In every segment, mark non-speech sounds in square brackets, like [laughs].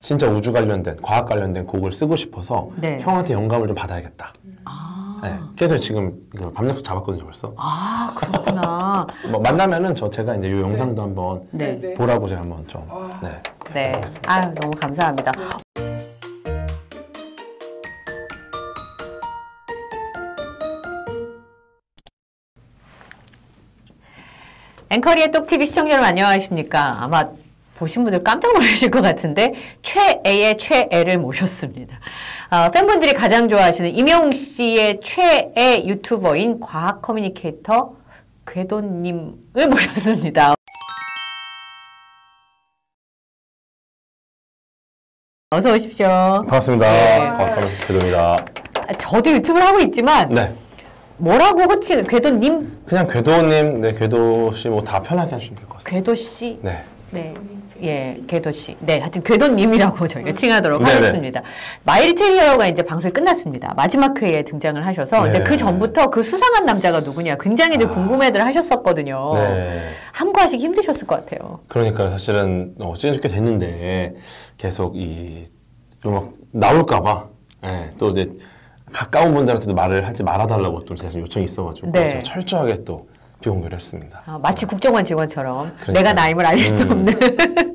진짜 우주 관련된 과학 관련된 곡을 쓰고 싶어서 네. 형한테 영감을 좀 받아야겠다. 아, 네. 그래서 지금 이거 밤약속 잡았거든요 벌써. 아 그렇구나. [laughs] 뭐 만나면은 저 제가 이제 이 영상도 한번 네. 네. 보라고 제가 한번 좀. 아. 네. 네. 아유, 너무 감사합니다. 앵커리의 똑TV 시청자 여러분 안녕하십니까. 아마 보신 분들 깜짝 놀라실 것 같은데 최애의 최애를 모셨습니다. 어, 팬분들이 가장 좋아하시는 임영웅 씨의 최애 유튜버인 과학 커뮤니케이터 궤도님을 모셨습니다. 어서 오십시오. 반갑습니다. 네. 과학하면 궤도입니다. 저도 유튜브를 하고 있지만 네. 뭐라고 호칭 궤도님, 그냥 궤도님, 네 궤도 씨 뭐 다 편하게 하시면 될 것 같습니다. 궤도 씨, 네. 네, 예, 궤도 씨, 네, 하여튼 궤도님이라고 저희가 칭하도록 네네. 하겠습니다. 마이리테리어가 이제 방송이 끝났습니다. 마지막 회에 등장을 하셔서 근데 네. 그 전부터 그 수상한 남자가 누구냐 굉장히들 아. 궁금해들 하셨었거든요. 네. 함구하시기 힘드셨을 것 같아요. 그러니까 사실은 어, 시즌 꽤 됐는데 계속 이좀 나올까봐 예, 또 이제 가까운 분들한테도 말을 하지 말아달라고 좀 제가 요청이 있어가지고 네. 제가 철저하게 또 비공개를 했습니다. 아, 마치 국정원 직원처럼 그러니까요. 내가 나임을 알릴 수 음. 없는.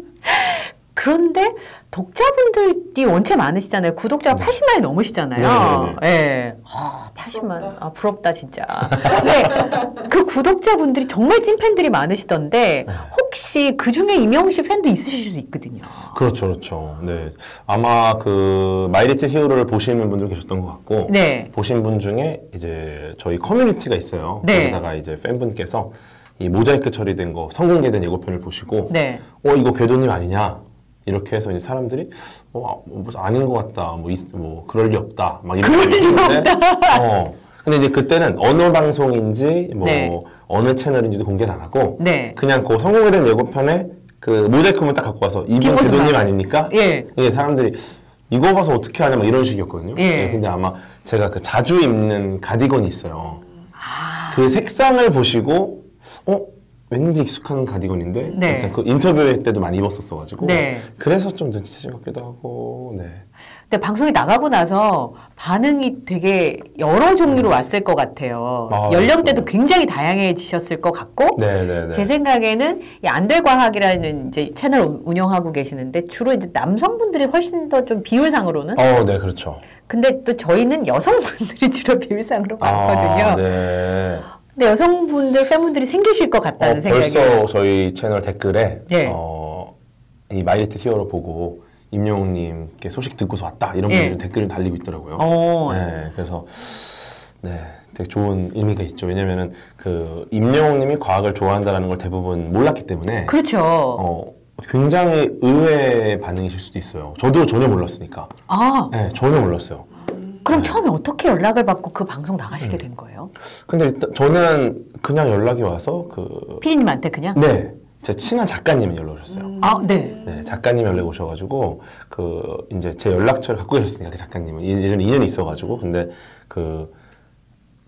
그런데 독자분들이 원체 많으시잖아요. 구독자가 네. 80만이 넘으시잖아요. 네네네. 예. 아, 80만. 아, 부럽다, 진짜. 근데 그 구독자분들이 정말 찐팬들이 많으시던데, 네. 혹시 그 중에 이명웅 씨 팬도 있으실 수 있거든요. 그렇죠, 그렇죠. 네, 아마 그 마이리틀 히어로를 보시는 분들 계셨던 것 같고 네. 보신 분 중에 이제 저희 커뮤니티가 있어요. 네. 거기다가 이제 팬분께서 이 모자이크 처리된 거 성공개된 예고편을 보시고 네. 어 이거 궤도님 아니냐 이렇게 해서 이제 사람들이 어 뭐, 아닌 것 같다 뭐, 있, 뭐 그럴 리 없다 막리 얘기했는데, 어 근데 이제 그때는 어느 방송인지 뭐 네. 어느 채널인지도 공개를 안 하고 네. 그냥 그 성공회된 예고편에 그 모자이크만 딱 갖고 와서 이분. 궤도님 아닙니까? 예. 이게 사람들이 이거 봐서 어떻게 하냐 막 이런 식이었거든요. 예. 네, 근데 아마 제가 그 자주 입는 가디건이 있어요. 아, 그 색상을 보시고 어 왠지 익숙한 가디건인데 네. 약간 그 인터뷰 때도 많이 입었었어가지고 네. 그래서 좀 눈치채신 것 같기도 하고 네. 근데 방송이 나가고 나서 반응이 되게 여러 종류로 왔을 것 같아요. 음. 아, 연령대도 굉장히 다양해지셨을 것 같고, 네네네. 제 생각에는 이 안될과학이라는 이제 채널 을 운영하고 계시는데 주로 이제 남성분들이 훨씬 더 좀 비율상으로는 어, 네, 그렇죠. 근데 또 저희는 여성분들이 [laughs] 주로 비율상으로 많거든요. 아, 네. 근데 여성분들 팬분들이 생기실 것 같다는 어, 생각이 벌써 저희 채널 댓글에 예. 어, 이 마이리트 히어로 보고 임영웅님께 소식 듣고서 왔다 이런 예. 분들이 댓글을 달리고 있더라고요. 어, 네, 그래서 네, 되게 좋은 의미가 있죠. 왜냐면은 그 임영웅님이 과학을 좋아한다는 걸 대부분 몰랐기 때문에 그렇죠. 어, 굉장히 의외의 반응이실 수도 있어요. 저도 전혀 몰랐으니까. 아, 네, 전혀 몰랐어요. 그럼 처음에 어떻게 연락을 받고 그 방송 나가시게 된 거예요? 근데 일단 저는 그냥 연락이 와서 그 피디님한테 그냥? 네, 제 친한 작가님이 연락 오셨어요. 아, 네. 네, 작가님 연락 오셔가지고 그 이제 제 연락처를 갖고 계셨으니까 그 작가님은 예전에 인연이 있어가지고 근데 그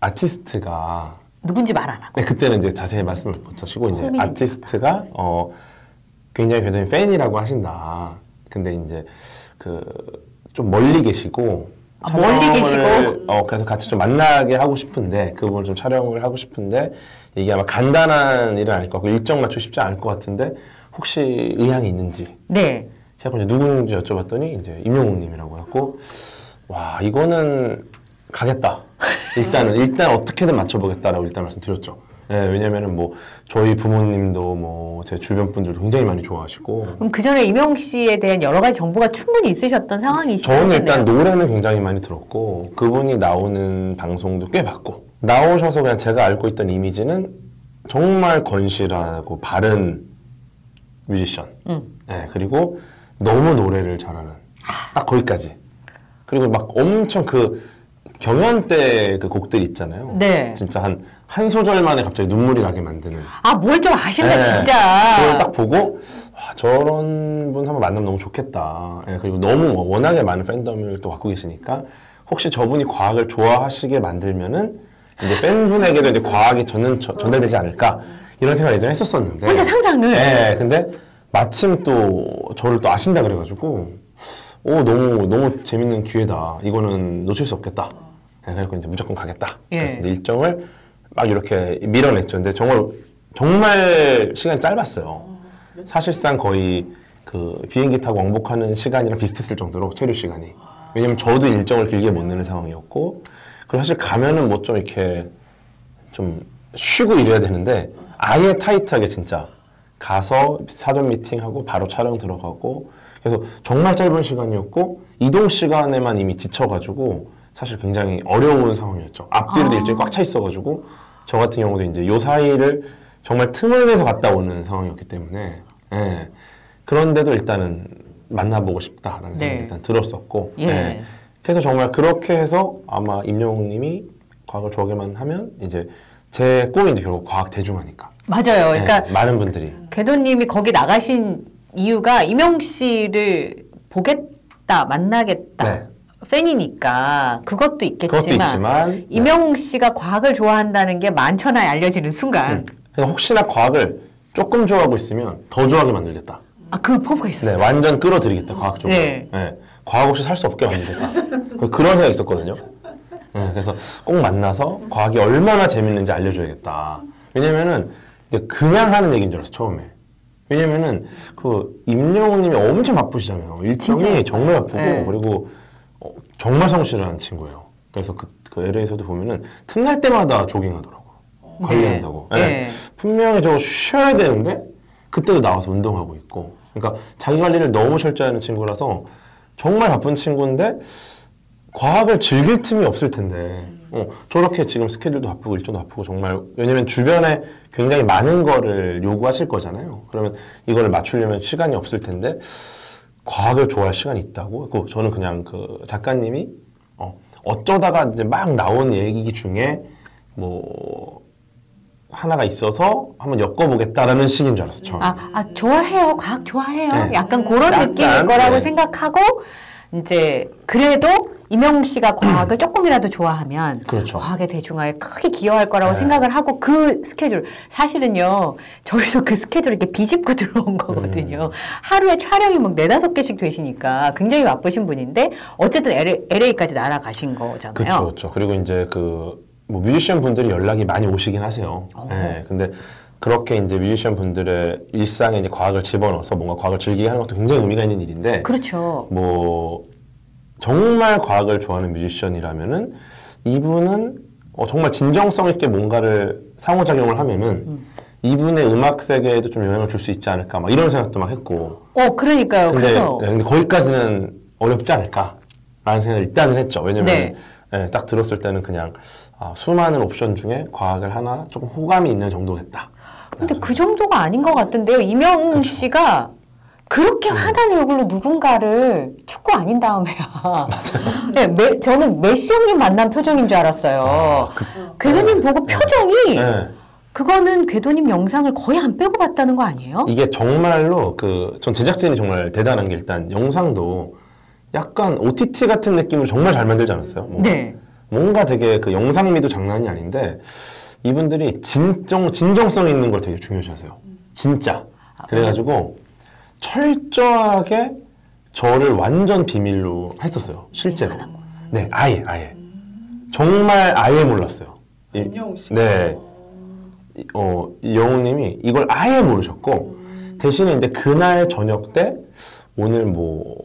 아티스트가 누군지 말 안 하고. 네, 그때는 이제 자세히 말씀을 못 하시고 이제. 아티스트가 어 굉장히 굉장히 팬이라고 하신다. 근데 이제 그 좀 멀리 계시고 아, 멀리 계시고? 어 그래서 같이 좀 만나게 하고 싶은데 그분을 좀 촬영을 하고 싶은데 이게 아마 간단한 일은 아닐 것 같고 일정 맞추기 쉽지 않을 것 같은데 혹시 의향이 있는지 네. 제가 이제 누군지 여쭤봤더니 이제 임영웅님이라고 해갖고 와 이거는 가겠다. 일단은 일단 어떻게든 맞춰보겠다라고 일단 말씀드렸죠. 예, 왜냐면은 뭐 저희 부모님도 뭐 제 주변 분들도 굉장히 많이 좋아하시고 그럼 그 전에 이명 씨에 대한 여러 가지 정보가 충분히 있으셨던 상황이시죠? 저는 일단 노래는 굉장히 많이 들었고 그분이 나오는 방송도 꽤 봤고 나오셔서 그냥 제가 알고 있던 이미지는 정말 건실하고 바른 뮤지션. 음. 네, 그리고 너무 노래를 잘하는. 딱 거기까지. 그리고 막 엄청 그 경연 때 그 곡들 있잖아요. 네. 진짜 한, 한 소절 만에 갑자기 눈물이 나게 만드는. 아, 뭘 좀 아신다, 네. 진짜. 그걸 딱 보고, 와, 저런 분 한번 만나면 너무 좋겠다. 예, 그리고 너무 워낙에 많은 팬덤을 또 갖고 계시니까, 혹시 저분이 과학을 좋아하시게 만들면은, 이제 팬분에게도 이제 과학이 전, 전달되지 않을까, 이런 생각을 예전에 했었었는데. 혼자 상상을. 네, 근데 마침 또 저를 또 아신다 그래가지고, 오 너무 너무 재밌는 기회다. 이거는 놓칠 수 없겠다. 네, 그래서 이제 무조건 가겠다. 예. 그래서 일정을 막 이렇게 밀어냈죠. 근데 정말 정말 시간이 짧았어요. 사실상 거의 그 비행기 타고 왕복하는 시간이랑 비슷했을 정도로 체류 시간이. 왜냐면 저도 일정을 길게 못 내는 상황이었고 그리고 사실 가면은 뭐 좀 이렇게 좀 쉬고 이래야 되는데 아예 타이트하게 진짜 가서 사전 미팅하고 바로 촬영 들어가고 그래서 정말 짧은 시간이었고 이동 시간에만 이미 지쳐가지고 사실 굉장히 어려운 상황이었죠. 앞뒤로도 아. 일정이 꽉 차 있어가지고 저 같은 경우도 이제 요 사이를 정말 틈을 내서 갔다 오는 상황이었기 때문에 예. 그런데도 일단은 만나보고 싶다라는 네. 생각이 일단 들었었고 예. 예. 그래서 정말 그렇게 해서 아마 임영웅님이 과학을 좋아하게만 하면 이제 제 꿈이 이제 결국 과학 대중화니까. 맞아요. 그러니까 네, 많은 분들이 궤도님이 거기 나가신 이유가 이명 씨를 보겠다, 만나겠다. 네. 팬이니까 그것도 있겠지만, 그것도 있지만 네. 이명 씨가 과학을 좋아한다는 게 만천하에 알려지는 순간 음. 혹시나 과학을 조금 좋아하고 있으면 더 좋아하게 만들겠다. 아, 그 포부가 네, 있었어요. 완전 끌어들이겠다 과학적으로. 네. 네. 과학 없이 살 수 없게 만들겠다. 그런 생각이 있었거든요. 네, 그래서 꼭 만나서 과학이 얼마나 재밌는지 알려줘야겠다. 왜냐면은 그냥 하는 얘기인 줄 알았어 처음에. 왜냐면은 그 임영웅님이 엄청 바쁘시잖아요. 일정이 진짜요? 정말 바쁘고 네. 그리고 어, 정말 성실한 친구예요. 그래서 그, 그 LA에서도 보면은 틈날 때마다 조깅하더라고. 요 관리한다고. 네. 네. 네. 분명히 저거 쉬어야 되는데 그때도 나와서 운동하고 있고. 그러니까 자기 관리를 너무 철저히 하는 친구라서 정말 바쁜 친구인데 과학을 즐길 틈이 없을 텐데 어, 저렇게 지금 스케줄도 바쁘고 일정도 바쁘고 정말 왜냐면 주변에 굉장히 많은 거를 요구하실 거잖아요. 그러면 이거를 맞추려면 시간이 없을 텐데 과학을 좋아할 시간이 있다고? 그 저는 그냥 그 작가님이 어, 어쩌다가 이제 막 나온 얘기 중에 뭐 하나가 있어서 한번 엮어보겠다라는 식인 줄 알았어 처음에. 아, 아, 좋아해요. 과학 좋아해요. 네. 약간 그런 약간, 느낌일 거라고 네. 생각하고, 이제, 그래도 이명 씨가 과학을 조금이라도 좋아하면, 그렇죠. 과학의 대중화에 크게 기여할 거라고 네. 생각을 하고, 그 스케줄, 사실은요, 저희도 그 스케줄 이렇게 비집고 [laughs] 들어온 거거든요. 음. 하루에 촬영이 막 네다섯 개씩 되시니까 굉장히 바쁘신 분인데, 어쨌든 LA까지 날아가신 거잖아요. 그렇죠, 그렇죠. 그리고 이제 그 뭐 뮤지션 분들이 연락이 많이 오시긴 하세요. 어. 네, 근데 그렇게 이제 뮤지션 분들의 일상에 이제 과학을 집어넣어서 뭔가 과학을 즐기게 하는 것도 굉장히 의미가 있는 일인데, 그렇죠. 뭐 정말 과학을 좋아하는 뮤지션이라면은 이분은 어, 정말 진정성 있게 뭔가를 상호작용을 하면은 음. 이분의 음악 세계에도 좀 영향을 줄 수 있지 않을까 막 이런 생각도 막 했고 어, 그러니까요. 근데, 그래서. 네, 근데 거기까지는 어렵지 않을까라는 생각을 일단은 했죠. 왜냐면 네. 네, 딱 들었을 때는 그냥 아, 수많은 옵션 중에 과학을 하나 조금 호감이 있는 정도겠다. 근데 그 정도가 아닌 것 같은데요. 이명 그렇죠. 씨가 그렇게 음. 화난 얼굴로 누군가를 축구 아닌 다음에야. [laughs] 맞아요. 네, 메, 저는 메시 형님 만난 표정인 줄 알았어요. 아, 그, 궤도님 보고 표정이 네. 그거는 궤도님 영상을 거의 안 빼고 봤다는 거 아니에요? 이게 정말로 그 전 제작진이 정말 대단한 게 일단 영상도 약간 OTT 같은 느낌으로 정말 잘 만들지 않았어요? 뭔가, 네. 뭔가 되게 그 영상미도 장난이 아닌데 이분들이 진정 진정성 있는 걸 되게 중요시하세요. 진짜. 그래가지고 철저하게 저를 완전 비밀로 했었어요. 실제로. 네, 아예 아예. 정말 아예 몰랐어요. 이- 네. 이- 어, 이 영웅님이 이걸 아예 모르셨고 대신에 이제 그날 저녁 때 오늘 뭐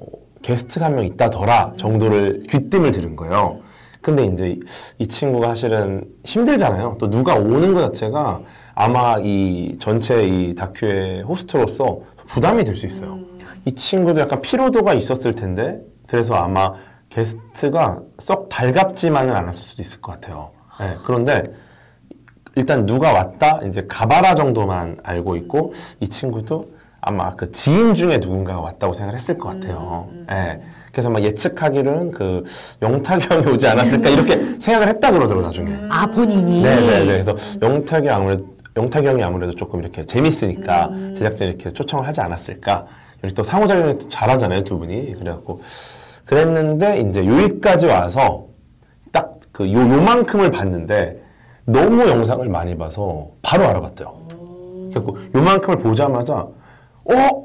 게스트가 한 명 있다더라 정도를 귀띔을 들은 거예요. 근데 이제 이, 이 친구가 사실은 힘들잖아요. 또 누가 오는 것 자체가 아마 이 전체 이 다큐의 호스트로서 부담이 될 수 있어요. 이 친구도 약간 피로도가 있었을 텐데 그래서 아마 게스트가 썩 달갑지만은 않았을 수도 있을 것 같아요. 네, 그런데 일단 누가 왔다 이제 가봐라 정도만 알고 있고 이 친구도 아마 그 지인 중에 누군가가 왔다고 생각했을 것 같아요. 예. 그래서 막 예측하기로는 그 영탁이 형이 오지 않았을까 이렇게 생각을 했다 그러더라고 나중에. 아 본인이. 네네네. 그래서 영탁이 아무래도 영탁이 형이 아무래도 조금 이렇게 재밌으니까 제작진이 이렇게 초청을 하지 않았을까. 이렇게 또 상호작용이 또 잘하잖아요 두 분이. 그래갖고 그랬는데 이제 여기까지 와서 딱 그 요 요만큼을 봤는데 너무 영상을 많이 봐서 바로 알아봤대요. 그래갖고 요만큼을 보자마자 어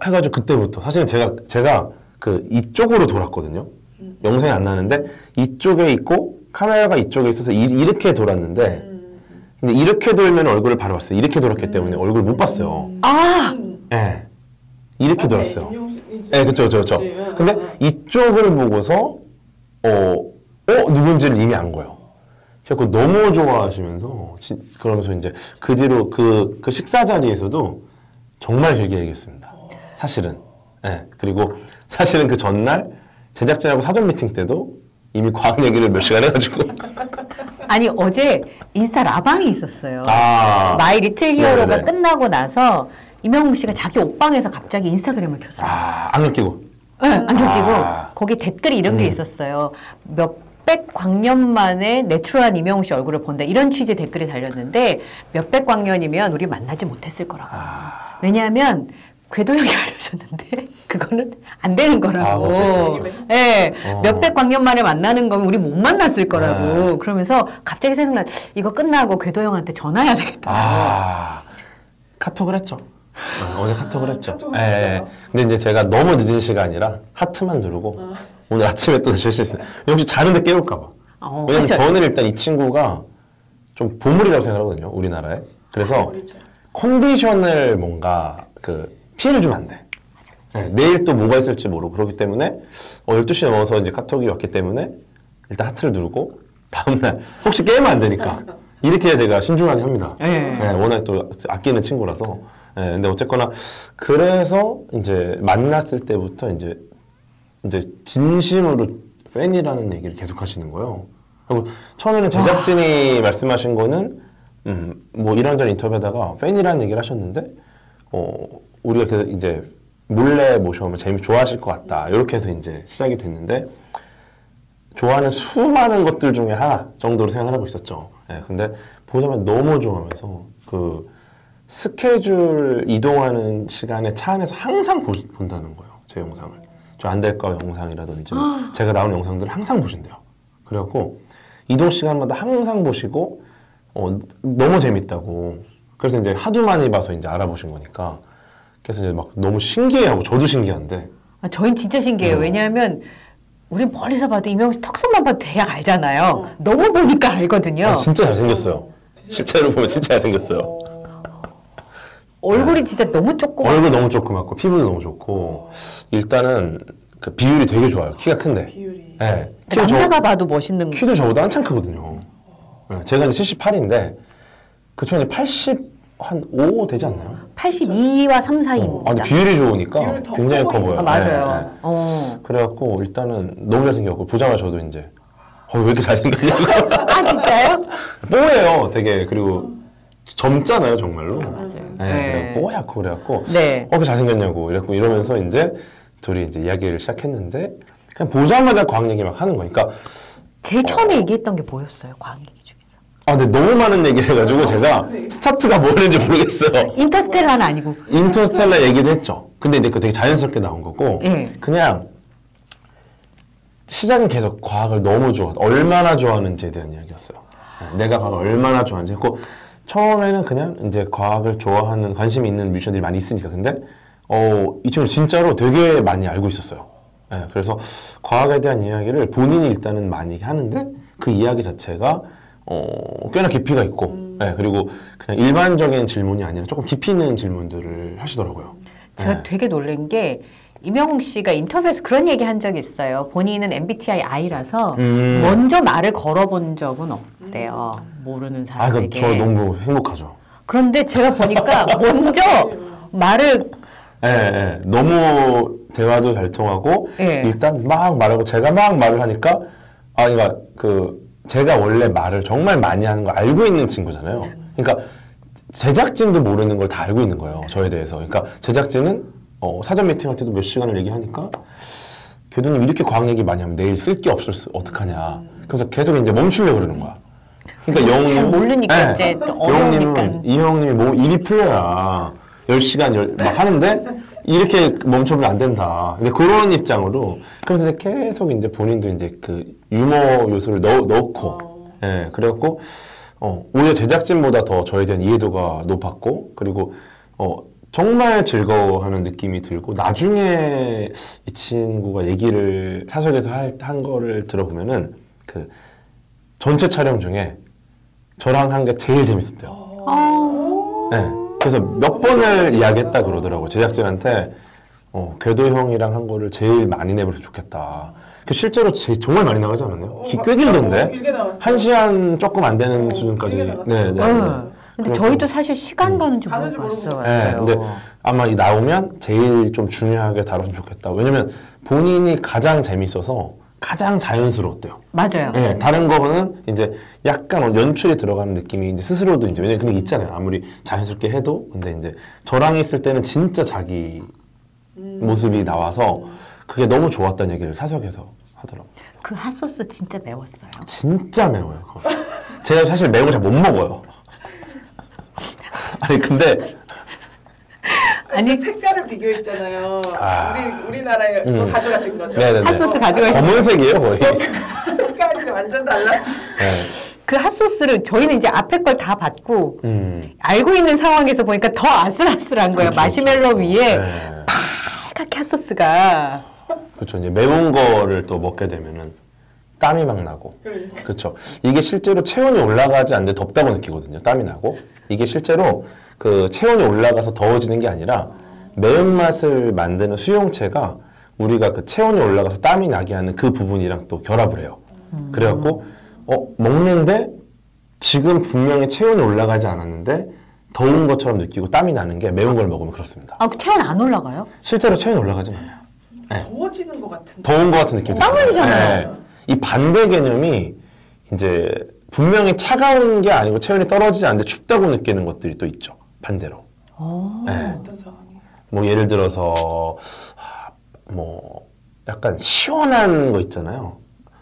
해가지고 그때부터 사실 제가 제가 그 이쪽으로 돌았거든요. 영상이 안 나는데 이쪽에 있고 카메라가 이쪽에 있어서 이, 이렇게 돌았는데 근데 이렇게 돌면 얼굴을 바로 봤어요. 이렇게 돌았기 때문에 얼굴 못 봤어요. 아, 예. 이렇게 돌았어요. 네, 예, 그쵸, 그쵸, 그쵸. 근데 이쪽을 보고서, 어, 어, 누군지를 이미 안 거예요. 그래서 너무 좋아하시면서, 지- 그러면서 이제 그 뒤로 그, 그 식사 자리에서도 정말 길게 얘기했습니다. 사실은. 예. 그리고 사실은 그 전날 제작진하고 사전 미팅 때도 이미 과학 얘기를 몇 시간 해가지고. [laughs] 아니 어제 인스타 라방이 있었어요. 아. 마이 리틀 히어로가 네네네. 끝나고 나서 임영웅 씨가 자기 옷방에서 갑자기 인스타그램을 켰어요. 아, 안경 끼고. 네, 안경 끼고 아. 거기 댓글이 이런 게 음. 있었어요. 몇백 광년 만에 내추럴한 임영웅 씨 얼굴을 본다. 이런 취지의 댓글이 달렸는데 몇백 광년이면 우리 만나지 못했을 거라고. 아. 왜냐하면 궤도형이 알려줬는데 [laughs] 그거는 안 되는 아, 거라고. 그렇죠, 그렇죠. 예, 어. 몇백 광년 만에 만나는 거면 우리 못 만났을 거라고. 네. 그러면서 갑자기 생각나 이거 끝나고 궤도형한테 전화해야 되겠다. 아 카톡을 했죠. 어, 어제 카톡을 했죠. 카톡을 예, 예. 근데 이제 제가 너무 늦은 시간이라 하트만 누르고 오늘 아침에 또 실수했어요. 혹시 자는데 깨울까봐. 어, 왜냐면 그쵸. 저는 일단 이 친구가 좀 보물이라고 생각하거든요. 우리나라에. 그래서 그렇죠. 컨디션을 뭔가 그 피해를 주면 안 돼. 네, 내일 또 뭐가 있을지 모르고 그렇기 때문에 어, 12시 넘어서 이제 카톡이 왔기 때문에 일단 하트를 누르고 다음날 혹시 깨면 안 되니까 [laughs] 이렇게 제가 신중하게 합니다. 예. 네, 워낙 또 아끼는 친구라서. 네, 근데 어쨌거나 그래서 이제 만났을 때부터 이제 이제 진심으로 팬이라는 얘기를 계속 하시는 거예요. 그리고 처음에는 제작진이 말씀하신 거는 음, 뭐 이런저런 인터뷰하다가 팬이라는 얘기를 하셨는데 어, 우리가 그 이제 몰래 모셔오면 재미 좋아하실 것 같다. 이렇게 해서 이제 시작이 됐는데 좋아하는 수많은 것들 중에 하나 정도로 생각을 하고 있었죠. 예, 근데 보자마자 너무 좋아하면서 그 스케줄 이동하는 시간에 차 안에서 항상 보, 본다는 거예요. 제 영상을. 저 안 될까 영상이라든지 뭐 제가 나오는 영상들을 항상 보신대요. 그래갖고 이동 시간마다 항상 보시고 어, 너무 재밌다고. 그래서 이제 하도 많이 봐서 이제 알아보신 거니까. 그래서 이제 막 너무 신기해하고 저도 신기한데 아, 저희는 진짜 신기해요. 음. 왜냐하면 우린 멀리서 봐도 이명웅 씨 턱선만 봐도 대략 알잖아요. 너무 보니까 알거든요. 아, 진짜 잘생겼어요. 실제로 보면 진짜 잘생겼어요. 얼굴이 진짜 너무 조금. 얼굴 너무 조그맣고 피부도 너무 좋고 일단은 그 비율이 되게 좋아요. 키가 큰데. 비율이. 네. 키도 남자가 저, 봐도 멋있는 거. 키도 저보다 한참 크거든요. 네, 제가 이제 78인데 그 친구 이제 80 한 5 되지 않나요? 82와 3 어, 사이입니다. 아, 근데 비율이 좋으니까 굉장히 커커 보여요. 아, 맞아요. 네, 네. 어. 그래갖고 일단은 너무 잘생겼고 보자마자 저도 이제 어, 왜 이렇게 잘생겼냐고 아 진짜요? [laughs] 뽀예요 되게 그리고 젊잖아요 정말로 맞아요. 네, 네. 그래 뽀얗고 그래갖고 네. 어, 그 잘생겼냐고 이랬고 이러면서 이제 둘이 이제 이야기를 시작했는데 그냥 보자마자 과학 얘기 막 하는 거니까 제일 처음에 얘기했던 게 뭐였어요? 중에서. 아 근데 너무 많은 얘기를 해가지고 제가 스타트가 뭐였는지 모르겠어요. 인터스텔라는 아니고. 인터스텔라 얘기도 했죠. 근데 이제 그 되게 자연스럽게 나온 거고 예. 그냥 시작은 계속 과학을 너무 좋아 얼마나 좋아하는지에 대한 이야기였어요. 네, 내가 과학을 얼마나 좋아하는지. 했고 처음에는 그냥 이제 과학을 좋아하는 관심이 있는 뮤지션들이 많이 있으니까. 근데 어, 이 친구 진짜로 되게 많이 알고 있었어요. 네, 그래서 과학에 대한 이야기를 본인이 일단은 많이 하는데 그 이야기 자체가 어, 꽤나 깊이가 있고 네, 그리고 그냥 일반적인 질문이 아니라 조금 깊이 있는 질문들을 하시더라고요 제가 네. 되게 놀란 게 이명웅 씨가 인터뷰에서 그런 얘기 한 적이 있어요. 본인은 MBTI I라서 음. 먼저 말을 걸어본 적은 없대요. 모르는 아, 사람에게. 그저 너무 행복하죠. 그런데 제가 보니까 [laughs] 먼저 말을 예, 예. 너무 대화도 잘 통하고 예. 일단 막 말하고 제가 막 말을 하니까 아, 그러니까 그 제가 원래 말을 정말 많이 하는 걸 알고 있는 친구잖아요. 그러니까 제작진도 모르는 걸 다 알고 있는 거예요. 저에 대해서. 그러니까 제작진은 어, 사전 미팅할 때도 몇 시간을 얘기하니까 교수님 이렇게 과학 얘기 많이 하면 내일 쓸 게 없을 수 어떡하냐. 그래서 계속 이제 멈추려고 그러는 거야. 그러니까 잘 영웅 모르니까 이제 또 어려우니까. 영웅님은 이 형님이 뭐 일이 풀려야 10시간 열, 막 하는데 이렇게 멈춰보면 안 된다. 근데 그런 입장으로 그래서 이제 계속 이제 본인도 이제 그 유머 요소를 넣, 넣고 예, 그래갖고 어, 오히려 제작진보다 더 저에 대한 이해도가 높았고 그리고 어, 정말 즐거워하는 느낌이 들고 나중에 이 친구가 얘기를 사석에서 할- 한 거를 들어보면은 그 전체 촬영 중에 저랑 한 게 제일 재밌었대요. 어, 네. 그래서 몇 번을 이야기했다 그러더라고 제작진한테 어, 궤도 형이랑 한 거를 제일 많이 내버려 좋겠다. 그 실제로 제, 정말 많이 나가지 않았나요? 기- 꽤 어, 길던데 나왔어요. 한 시간 조금 안 되는 어, 수준까지. 네, 네. 어. 네. 근데 그렇고. 저희도 사실 시간 가는 줄 가는 줄 봤어요. 네, 근데 아마 이 나오면 제일 좀 중요하게 다뤘으면 좋겠다. 왜냐면 본인이 가장 재밌어서 가장 자연스러웠대요. 맞아요. 네, 다른 거는 이제 약간 연출이 들어가는 느낌이 이제 스스로도 이제 왜냐면 근데 있잖아요. 아무리 자연스럽게 해도 근데 이제 저랑 있을 때는 진짜 자기 음. 모습이 나와서 그게 너무 좋았다는 얘기를 사석에서 하더라고요. 그 핫소스 진짜 매웠어요. 진짜 매워요. 그거. 제가 사실 매운 거 잘 못 먹어요. [laughs] 아니 근데 아니 아니, 색깔을 비교했잖아요. 아. 우리 우리나라에 또 음. 가져가신 거죠. 네네네. 핫소스 가져가 검은색이에요 거의. 색깔이 완전 달라. 네. 그 핫소스를 저희는 이제 앞에 걸 다 받고 음. 알고 있는 상황에서 보니까 더 아슬아슬한 거예요. 그렇죠, 마시멜로 그렇죠. 위에 네. 빨갛게 핫소스가. 그렇죠. 이제 매운 거를 또 먹게 되면은 땀이 막 나고. 그러니까. 그렇죠. 이게 실제로 체온이 올라가지 않는데 덥다고 느끼거든요. 땀이 나고. 이게 실제로 그 체온이 올라가서 더워지는 게 아니라 매운맛을 만드는 수용체가 우리가 그 체온이 올라가서 땀이 나게 하는 그 부분이랑 또 결합을 해요. 그래갖고 어 먹는데 지금 분명히 체온이 올라가지 않았는데 더운 것처럼 느끼고 땀이 나는 게 매운 걸 먹으면 그렇습니다. 아, 체온 안 올라가요? 실제로 체온이 올라가지 않아요. 네. 더워지는 것 같은데. 더운 것 같은 느낌이 땀 들어요. 흘리잖아요. 네. 이 반대 개념이 이제 분명히 차가운 게 아니고 체온이 떨어지지 않는데 춥다고 느끼는 것들이 또 있죠. 반대로. 어. 네. 뭐 예를 들어서 아, 뭐 약간 시원한 거 있잖아요.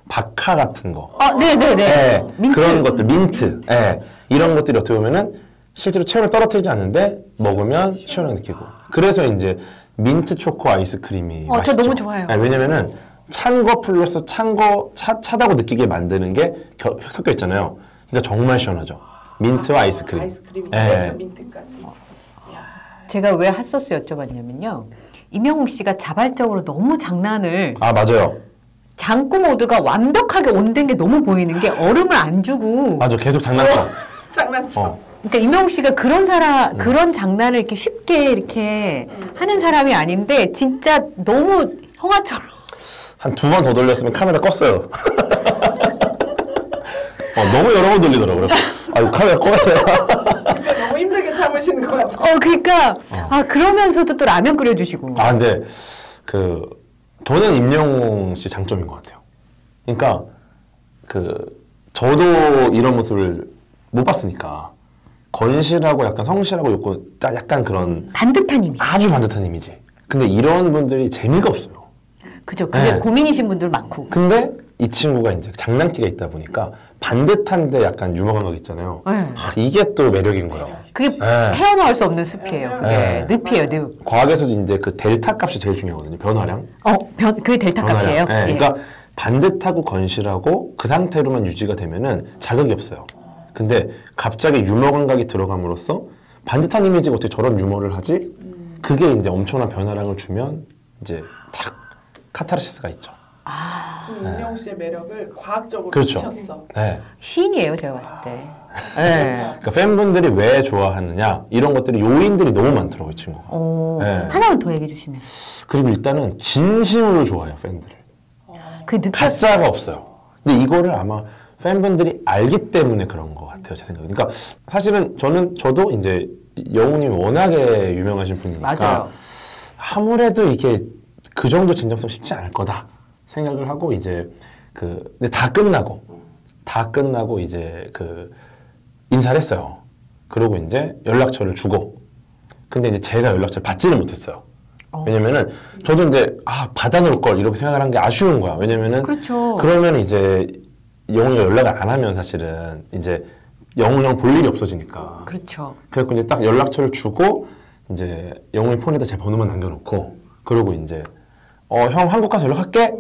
박하 같은 거. 아, 네네네. 네, 민트. 그런 것들 민트. 네, 이런 것들이 어떻게 보면은 실제로 체온을 떨어뜨리지 않는데 먹으면 시원하게 느끼고. 그래서 이제 민트 초코 아이스크림이 어, 저 맛있죠. 너무 좋아해요. 네, 왜냐면은 찬 거 플러스 찬거 차, 차다고 느끼게 만드는 게 겨- 섞여 있잖아요. 그러니까 정말 시원하죠. 민트와 아이스크림. 아이스크림이 네. 민트까지. 이야. 제가 왜 핫소스 여쭤봤냐면요. 임영웅 씨가 자발적으로 너무 장난을 아 맞아요. 장구 모드가 완벽하게 온된 게 너무 보이는 게 얼음을 안 주고 맞아 계속 장난쳐. [laughs] 장난쳐. 어. 그러니까 임영웅 씨가 그런 사람 그런 장난을 이렇게 쉽게 이렇게 하는 사람이 아닌데 진짜 너무 형아처럼 한 두 번 더 돌렸으면 카메라 껐어요. [laughs] 어, 너무 여러 번 돌리더라고요. 아유 카메라 꺼야? 근데 [laughs] 너무 힘들게 참으시는 것 같아. 어 그러니까 아 그러면서도 또 라면 끓여주시고 아 근데 그 저는 임영웅 씨 장점인 것 같아요. 그러니까 그 저도 이런 모습을 못 봤으니까 건실하고 약간 성실하고 있고 딱 약간 그런 반듯한 이미지 아주 반듯한 이미지. 근데 이런 분들이 재미가 없어요. 그죠 그게 네. 고민이신 분들 많고 근데 이 친구가 이제 장난기가 있다 보니까 반듯한데 약간 유머 감각 있잖아요. 네. 아, 이게 또 매력인 거예요. 그게 네. 헤어나올 수 없는 숲이에요 네. 네. 늪이에요 늪 과학에서도 이제 그 델타 값이 제일 중요하거든요. 변화량. 어, 변, 그게 델타 값이에요? 변화량. 네, 예. 그러니까 반듯하고 건실하고 그 상태로만 유지가 되면은 자극이 없어요. 근데 갑자기 유머 감각이 들어감으로써 반듯한 이미지가 어떻게 저런 유머를 하지? 그게 이제 엄청난 변화량을 주면 이제 탁 카타르시스가 있죠. 지금 임영웅 씨의 매력을 과학적으로 그렇죠. 주셨어. 네. 시인이에요, 제가 봤을 때. 네. 그러니까 팬분들이 왜 좋아하느냐 이런 것들이 요인들이 너무 많더라고요, 이 친구가. 어, 네. 하나만 더 얘기해 주시면. 그리고 일단은 진심으로 좋아해요, 팬들을. 그 느꼈, 가짜가 없어요. 근데 이거를 아마 팬분들이 알기 때문에 그런 것 같아요, 제 생각에. 그러니까 사실은 저는 저도 이제 영웅님 워낙에 유명하신 분이니까 맞아요. 아무래도 이게 그 정도 진정성 쉽지 않을 거다 생각을 하고 이제 그 근데 다 끝나고 다 끝나고 이제 그 인사를 했어요. 그러고 이제 연락처를 주고 근데 이제 제가 연락처를 받지는 못했어요. 어. 왜냐면은 저도 이제 아 받아놓을 걸 이렇게 생각을 한 게 아쉬운 거야. 왜냐면은 그렇죠. 그러면 이제 영웅이가 연락을 안 하면 사실은 이제 영웅 형볼 일이 없어지니까. 그렇죠. 그래갖고 이제 딱 연락처를 주고 이제 영웅이 폰에다 제 번호만 남겨놓고 그러고 이제 어 형 한국 가서 연락할게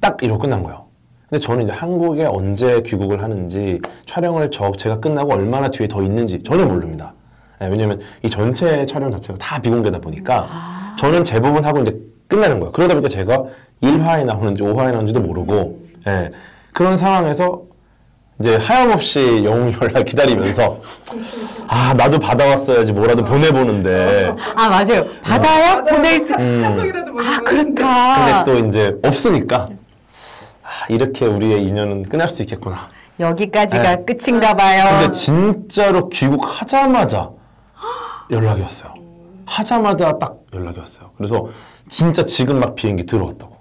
딱 이러고 끝난 거예요. 근데 저는 이제 한국에 언제 귀국을 하는지 촬영을 저 제가 끝나고 얼마나 뒤에 더 있는지 전혀 모릅니다. 예, 왜냐면 이 전체 촬영 자체가 다 비공개다 보니까 아. 저는 제 부분 하고 이제 끝나는 거예요. 그러다 보니까 제가 1화에 나오는지 5화에 나오는지도 모르고 예, 그런 상황에서 이제 하염없이 영웅 연락 기다리면서 [laughs] 아 나도 받아왔어야지 뭐라도 보내보는데 아 맞아요. 받아야 보낼 수. 음. 아 그렇다. 근데 또 이제 없으니까 아, 이렇게 우리의 인연은 끝날 수 있겠구나. 여기까지가 네. 끝인가 봐요. 근데 진짜로 귀국하자마자 연락이 왔어요. 하자마자 딱 연락이 왔어요. 그래서 진짜 지금 막 비행기 들어왔다고.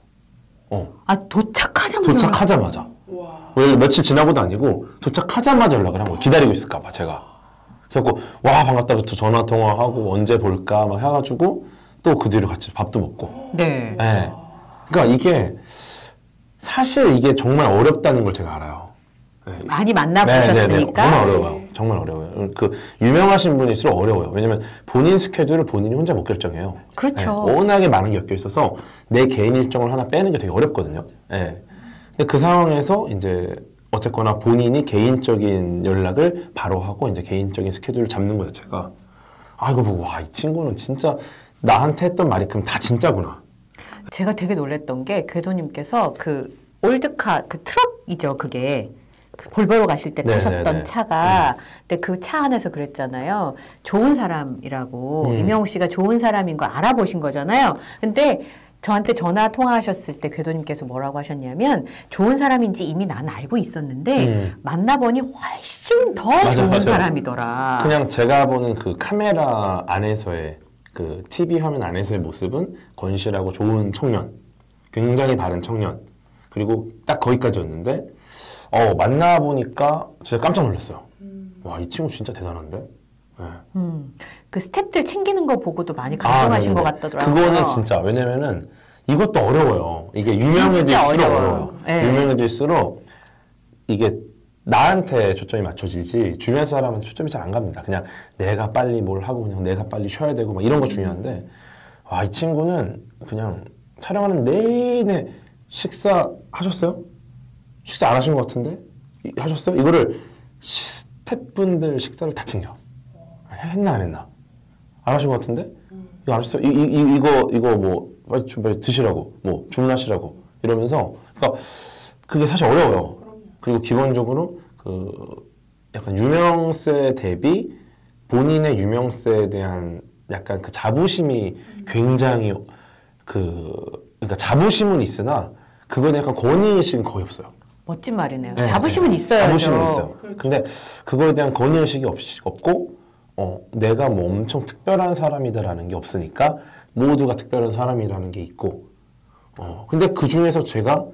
어, 아 도착하자마자. 도착하자마자. 와. 왜 며칠 지나고도 아니고 도착하자마자 연락을 한 거예요. 기다리고 있을까봐 제가. 그래갖고 와 반갑다부터 전화 통화하고 언제 볼까 막 해가지고 또 그 뒤로 같이 밥도 먹고. 네. 네. 그러니까 이게 사실 이게 정말 어렵다는 걸 제가 알아요. 네. 많이. 만나보셨으니까. 정말 어려워요. 정말 어려워요. 그 유명하신 분일수록 어려워요. 왜냐면 본인 스케줄을 본인이 혼자 못 결정해요. 그렇죠. 네, 워낙에 많은 게 엮여 있어서 내 개인 일정을 하나 빼는 게 되게 어렵거든요. 네. 근데 그 상황에서 이제 어쨌거나 본인이 개인적인 연락을 바로 하고 이제 개인적인 스케줄을 잡는 거 자체가 아 이거 보고 와 이 친구는 진짜 나한테 했던 말이 그럼 다 진짜구나. 제가 되게 놀랬던 게 궤도님께서 그 올드카 그 트럭이죠 그게 그 볼보러 가실 때 네네네. 타셨던 차가 근데 그 차 안에서 그랬잖아요 좋은 사람이라고 음. 임영웅 씨가 좋은 사람인 걸 알아보신 거잖아요 근데 저한테 전화 통화하셨을 때 궤도님께서 뭐라고 하셨냐면 좋은 사람인지 이미 난 알고 있었는데 음. 만나보니 훨씬 더 맞아요, 좋은 맞아요. 사람이더라 그냥 제가 보는 그 카메라 안에서의 그 TV 화면 안에서의 모습은 건실하고 좋은 청년, 굉장히 바른 청년. 그리고 딱 거기까지였는데 어 만나 보니까 진짜 깜짝 놀랐어요. 와이 친구 진짜 대단한데. 네. 음, 그 스탭들 챙기는 거 보고도 많이 감동하신 것 아, 네네네. 같더라고요 그거는 진짜 왜냐면은 이것도 어려워요. 이게 유명해질수록 어려워요. 어려워요. 네. 유명해질수록 이게 나한테 초점이 맞춰지지 주변 사람한테 초점이 잘 안 갑니다. 그냥 내가 빨리 뭘 하고 그냥 내가 빨리 쉬어야 되고 막 이런 거 중요한데 와 이 친구는 그냥 촬영하는 내내 식사 하셨어요? 식사 안 하신 것 같은데 이- 하셨어요? 이거를 스태프분들 식사를 다 챙겨 했나 안 했나 안 하신 것 같은데 이거 안 하셨어요? 이, 이, 이, 이거 이거 뭐 빨리 좀 빨리 드시라고 뭐 주문하시라고 이러면서 그러니까 그게 사실 어려워요. 그리고 기본적으로 그 약간 유명세 대비 본인의 유명세에 대한 약간 그 자부심이 굉장히 그 그러니까 자부심은 있으나 대한 약간 권위의식은 거의 없어요. 멋진 말이네요. 네, 자부심은 네. 있어야죠. 자부심은 있어요. 근데 그거에 대한 권위의식이 없, 없고 어, 내가 뭐 엄청 특별한 사람이다라는 게 없으니까 모두가 특별한 사람이라는 게 있고 어, 근데 그 중에서 제가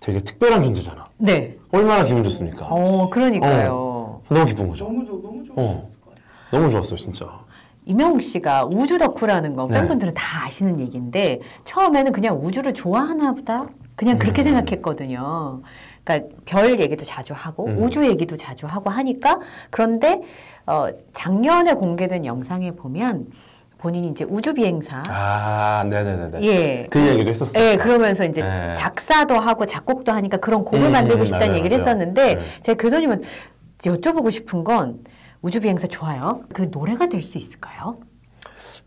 되게 특별한 존재잖아. 네. 얼마나 기분 좋습니까? 어, 그러니까요. 너무 기쁜 거죠. 너무 좋 너무 어. 좋으셨을 거예요. 너무 좋았어요, 진짜. 이명웅 씨가 우주 덕후라는 건 네. 팬분들은 다 아시는 얘기인데 처음에는 그냥 우주를 좋아하나 보다 그냥 그렇게 음. 생각했거든요. 그러니까 별 얘기도 자주 하고 음. 우주 얘기도 자주 하고 하니까 그런데 어, 작년에 공개된 영상에 보면 본인이 이제 우주 비행사 아, 네네네네. 예. 그 얘기도 했었어요. 예, 그러면서 이제 네. 작사도 하고 작곡도 하니까 그런 곡을 음, 만들고 음, 싶다는 맞아요, 얘기를 맞아요. 했었는데 네. 제가 교도님은 여쭤보고 싶은 건 우주 비행사 좋아요. 그 노래가 될 수 있을까요?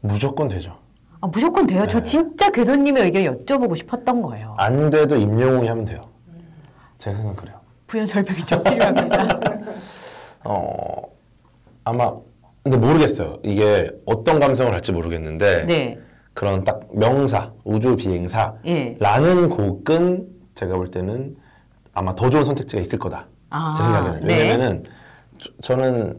무조건 되죠. 아, 무조건 돼요. 저 네. 진짜 궤도님의 의견을 여쭤보고 싶었던 거예요. 안 돼도 임영웅이 하면 돼요. 제가 생각 그래요. 부연 설명이 좀 필요합니다. [laughs] 어, 아마, 근데 모르겠어요. 이게 어떤 감성을 할지 모르겠는데, 네. 그런 딱 명사, 우주 비행사, 예. 라는 곡은 제가 볼 때는 아마 더 좋은 선택지가 있을 거다. 아, 제 생각에는. 네. 왜냐면은 저- 저는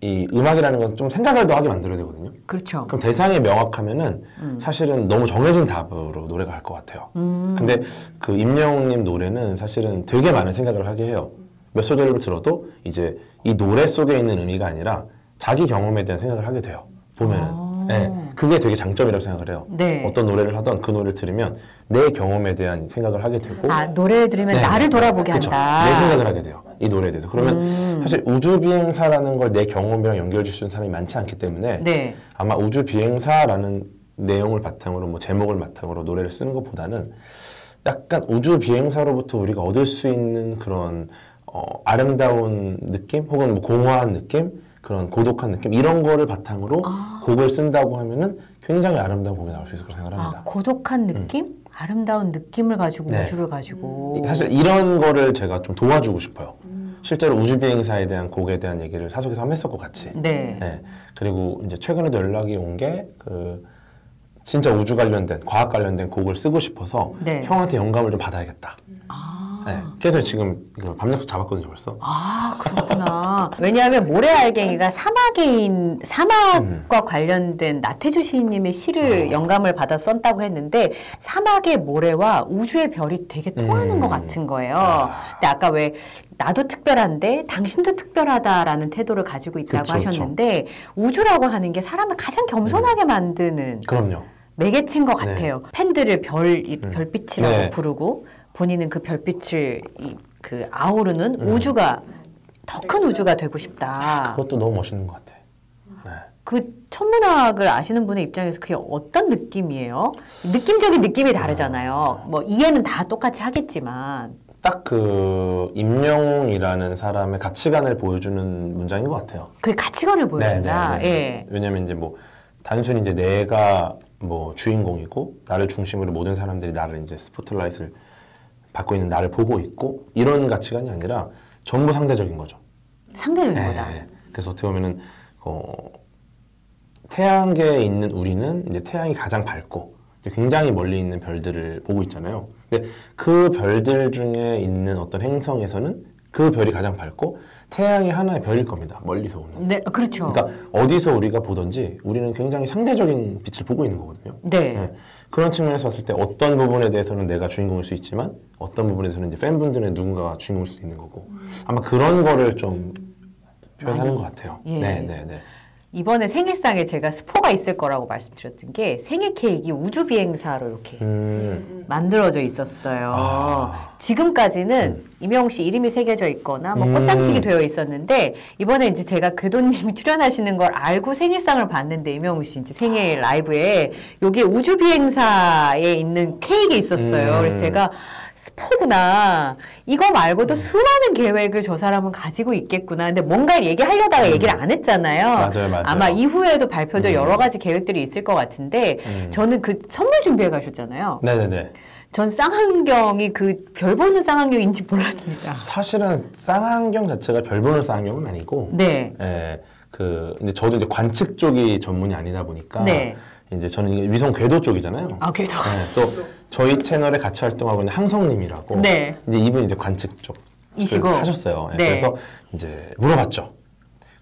이 음악이라는 건 좀 생각을 더 하게 만들어야 되거든요. 그렇죠. 그럼 대상이 명확하면은 음. 사실은 너무 정해진 답으로 노래가 갈 것 같아요. 음. 근데 그 임영웅님 노래는 사실은 되게 많은 생각을 하게 해요. 몇 소절을 들어도 이제 이 노래 속에 있는 의미가 아니라 자기 경험에 대한 생각을 하게 돼요. 보면은. 아. 네, 그게 되게 장점이라고 생각을 해요. 네. 어떤 노래를 하던 그 노래를 들으면 내 경험에 대한 생각을 하게 되고 아, 노래 들으면 네, 나를 네, 돌아보게 그쵸. 한다. 내 생각을 하게 돼요. 이 노래에 대해서. 그러면 음. 사실 우주 비행사라는 걸 내 경험이랑 연결해 주는 사람이 많지 않기 때문에 네. 아마 우주 비행사라는 내용을 바탕으로 뭐 제목을 바탕으로 노래를 쓰는 것보다는 약간 우주 비행사로부터 우리가 얻을 수 있는 그런 어, 아름다운 느낌 혹은 뭐 공허한 느낌 그런 고독한 느낌 이런 거를 바탕으로 아. 곡을 쓴다고 하면은 굉장히 아름다운 곡이 나올 수 있을 거라 아, 생각합니다. 고독한 느낌? 아름다운 느낌을 가지고 네. 우주를 가지고. 사실 이런 거를 제가 좀 도와주고 싶어요. 실제로 우주 비행사에 대한 곡에 대한 얘기를 사석에서 한번 했었고 같이. 네. 네. 그리고 이제 최근에도 연락이 온 게 그 진짜 우주 관련된 과학 관련된 곡을 쓰고 싶어서 네. 형한테 영감을 좀 받아야겠다. 아. 네. 그래서 지금 밤약속 잡았거든요 벌써. 아, 그렇구나. [laughs] 왜냐하면 모래알갱이가 사막인, 사막과 음. 관련된 나태주 시인님의 시를 어. 영감을 받아 썼다고 했는데, 사막의 모래와 우주의 별이 되게 통하는 음. 것 같은 거예요. 아. 근데 아까 왜, 나도 특별한데, 당신도 특별하다라는 태도를 가지고 있다고 그쵸, 그쵸. 하셨는데, 우주라고 하는 게 사람을 가장 겸손하게 만드는 그럼요. 매개체인 것 같아요. 팬들을 별, 이 음. 별빛이라고 네. 부르고 본인은 그 별빛을 이, 그 아우르는 음. 우주가 더 큰 우주가 되고 싶다. 그것도 너무 멋있는 것 같아. 네. 그 천문학을 아시는 분의 입장에서 그게 어떤 느낌이에요? 느낌적인 느낌이 다르잖아요. 뭐 이해는 다 똑같이 하겠지만. 딱그 임영웅이라는 사람의 가치관을 보여주는 문장인 것 같아요. 그 가치관을 보여준다. 네, 네, 네. 예. 왜냐면 이제 뭐 단순히 이제 내가 뭐 주인공이고 나를 중심으로 모든 사람들이 나를 이제 스포트라이트를 받고 있는 나를 보고 있고 이런 가치관이 아니라 전부 상대적인 거죠. 상대적인 네, 거다. 네. 그래서 어떻게 보면은 어, 태양계에 있는 우리는 이제 태양이 가장 밝고 굉장히 멀리 있는 별들을 보고 있잖아요. 근데 그 별들 중에 있는 어떤 행성에서는 그 별이 가장 밝고 태양이 하나의 별일 겁니다. 멀리서 오는. 네, 그렇죠. 그러니까 어디서 우리가 보든지 우리는 굉장히 상대적인 빛을 보고 있는 거거든요. 네. 네. 그런 측면에서 봤을 때 어떤 부분에 대해서는 내가 주인공일 수 있지만 어떤 부분에 대해서는 이제 팬분들은 누군가가 주인공일 수 있는 거고 아마 그런 거를 좀 표현하는 많이. 것 같아요. 예. 네, 네, 네. 이번에 생일상에 제가 스포가 있을 거라고 말씀드렸던 게 생일 케이크 우주 비행사로 이렇게 음, 만들어져 있었어요. 아. 지금까지는 임영웅 씨 이름이 새겨져 있거나 뭐 음. 꽃장식이 되어 있었는데 이번에 이제 제가 궤도님이 [laughs] 출연하시는 걸 알고 생일상을 봤는데 임영웅 씨 이제 생일 라이브에 여기 우주 비행사에 있는 케이크 있었어요. 음. 그래서 제가 스포구나. 이거 말고도 수많은 계획을 저 사람은 가지고 있겠구나. 근데 뭔가를 얘기하려다가 음. 얘기를 안 했잖아요. 맞아요, 맞아요. 아마 이후에도 발표될 음. 여러 가지 계획들이 있을 것 같은데 음. 저는 그 선물 준비해 가셨잖아요. 네, 네, 네. 전 쌍안경이 그 별 보는 쌍안경인지 몰랐습니다. 사실은 쌍안경 자체가 별 보는 쌍안경은 아니고, 네. 예, 그 이제 저도 이제 관측 쪽이 전문이 아니다 보니까 네. 이제 저는 위성 궤도 쪽이잖아요. 아, 그래도. 네, 또 저희 채널에 같이 활동하고 있는 항성님이라고 네. 이제 이분 이제 관측 쪽 이시고. 하셨어요. 예, 네. 그래서 이제 물어봤죠.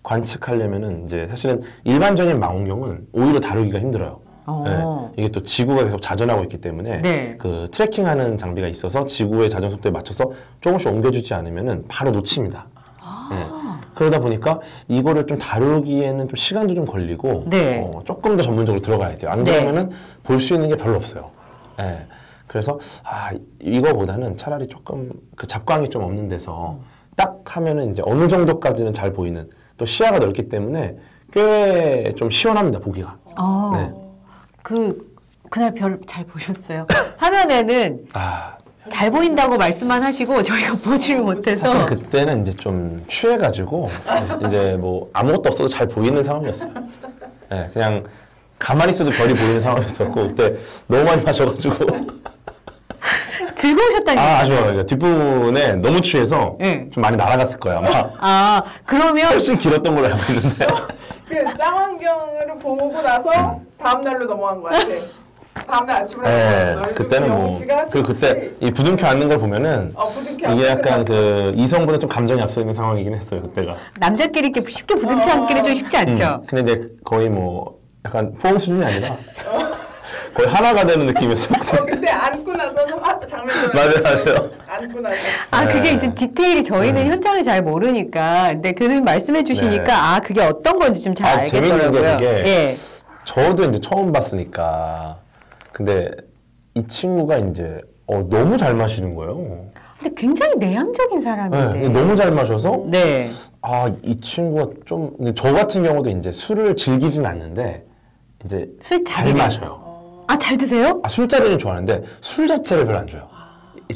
관측하려면은 이제 사실은 일반적인 망원경은 오히려 다루기가 힘들어요. 어. 예, 이게 또 지구가 계속 자전하고 있기 때문에 네. 그 트래킹하는 장비가 있어서 지구의 자전 속도에 맞춰서 조금씩 옮겨주지 않으면은 바로 놓칩니다. 아. 예. 그러다 보니까 이거를 좀 다루기에는 좀 시간도 좀 걸리고 네. 어, 조금 더 전문적으로 들어가야 돼요. 안 네. 그러면은 볼 수 있는 게 별로 없어요. 예. 그래서 아 이거보다는 차라리 조금 그 잡광이 좀 없는 데서 딱 하면은 이제 어느 정도까지는 잘 보이는 또 시야가 넓기 때문에 꽤 좀 시원합니다 보기가. 어. 네. 그 그날 별 잘 보셨어요? [laughs] 화면에는 아 잘 보인다고 말씀만 하시고 저희가 보지를 못해서 사실 그때는 이제 좀 취해가지고 이제 뭐 아무것도 없어도 잘 보이는 상황이었어요. 네, 그냥 가만히 있어도 별이 보이는 상황이었었고 그때 너무 많이 마셔가지고 즐거우셨다니. 아 아쉬워요. 그러니까 뒷부분에 너무 취해서 네. 좀 많이 날아갔을 거예요 아마. [laughs] 아, 그러면 훨씬 길었던 걸로 알고 있는데. [laughs] 그 쌍안경을 보고 나서 다음 날로 넘어간 것 같아. 다음 날 아침으로 네. 그때는 뭐 그리고 그때 이 부둥켜 앉는 걸 보면은 어, 이게 약간 걸그 이성보다 좀 감정이 앞서 있는 상황이긴 했어요 그때가. 남자끼리 이렇게 쉽게 부둥켜 앉기는 좀 쉽지 않죠. 음, 근데 이제 거의 뭐 약간 포옹 수준이 아니라 거의 하나가 되는 느낌이었어. 어, 그때 안고 나서 아, 장면이 맞아요, 맞아요. 안고 나서 아, 그게 네. 이제 디테일이 저희는 음. 현장을 잘 모르니까. 근데 교수님 말씀해 주시니까 네. 아, 그게 어떤 건지 좀잘 아, 재밌는 알겠더라고요. 게 그게 예. 저도 이제 처음 봤으니까. 근데 이 친구가 이제 어, 너무 잘 마시는 거예요. 근데 굉장히 내향적인 사람인데. 네, 너무 잘 마셔서 네. 아 이 친구가 좀 근데 저 같은 경우도 이제 술을 즐기진 않는데 이제 술잘잘 마셔요. 아, 잘 드세요? 아, 술자리는 좋아하는데 술 자체를 별로 안 줘요.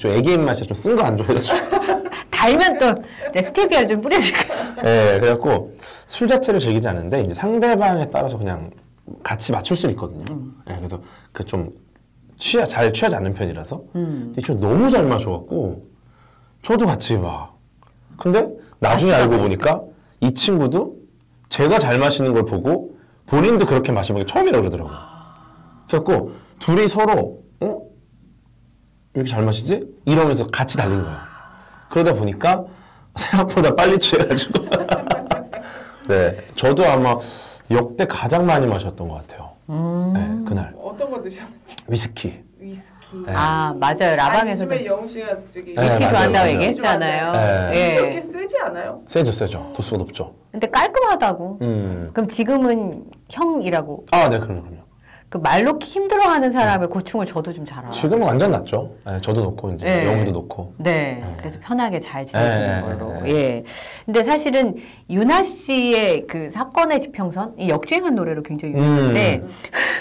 좀 애기 입맛이 좀 쓴 거 안 좋아해가지고 [laughs] 달면 또 스테비아를 좀 뿌려줄까요? 예, 그래갖고 술 자체를 즐기지 않는데 이제 상대방에 따라서 그냥 같이 맞출 수는 있거든요. 예, 그래서 그 좀 취하 잘 취하지 않는 편이라서 음. 좀 너무 잘 마셔갖고 저도 같이 막 근데 나중에 알고 보니까 이 친구도 제가 잘 마시는 걸 보고 본인도 그렇게 마시는 게 처음이라고 그러더라고요. 그래갖고 둘이 서로 어? 왜 이렇게 잘 마시지? 이러면서 같이 달린 거예요. 그러다 보니까 생각보다 빨리 취해가지고 [laughs] 네 저도 아마 역대 가장 많이 마셨던 것 같아요. 음. 네, 그날 어떤 거 드셨는지 위스키. 위스키. 네. 아 맞아요 라방에서도 요즘에 영웅 씨가 저기 네, 위스키 맞아요, 좋아한다고 맞아요. 얘기했잖아요. 네. 그렇게 예. 세지 않아요? 세죠 세죠 도수가 높죠. 근데 깔끔하다고. 음. 그럼 지금은 형이라고 아, 네, 그럼요, 그럼요. 그 말 놓기 힘들어하는 사람의 고충을 저도 좀 잘 알아요. 지금은 완전 낫죠. 네, 저도 놓고 이제 네. 영희도 놓고. 네, 네. 그래서 편하게 잘 지내시는 네, 걸로. 네. 예. 근데 사실은 유나 씨의 그 사건의 지평선 이 역주행한 노래로 굉장히 유명한데 음.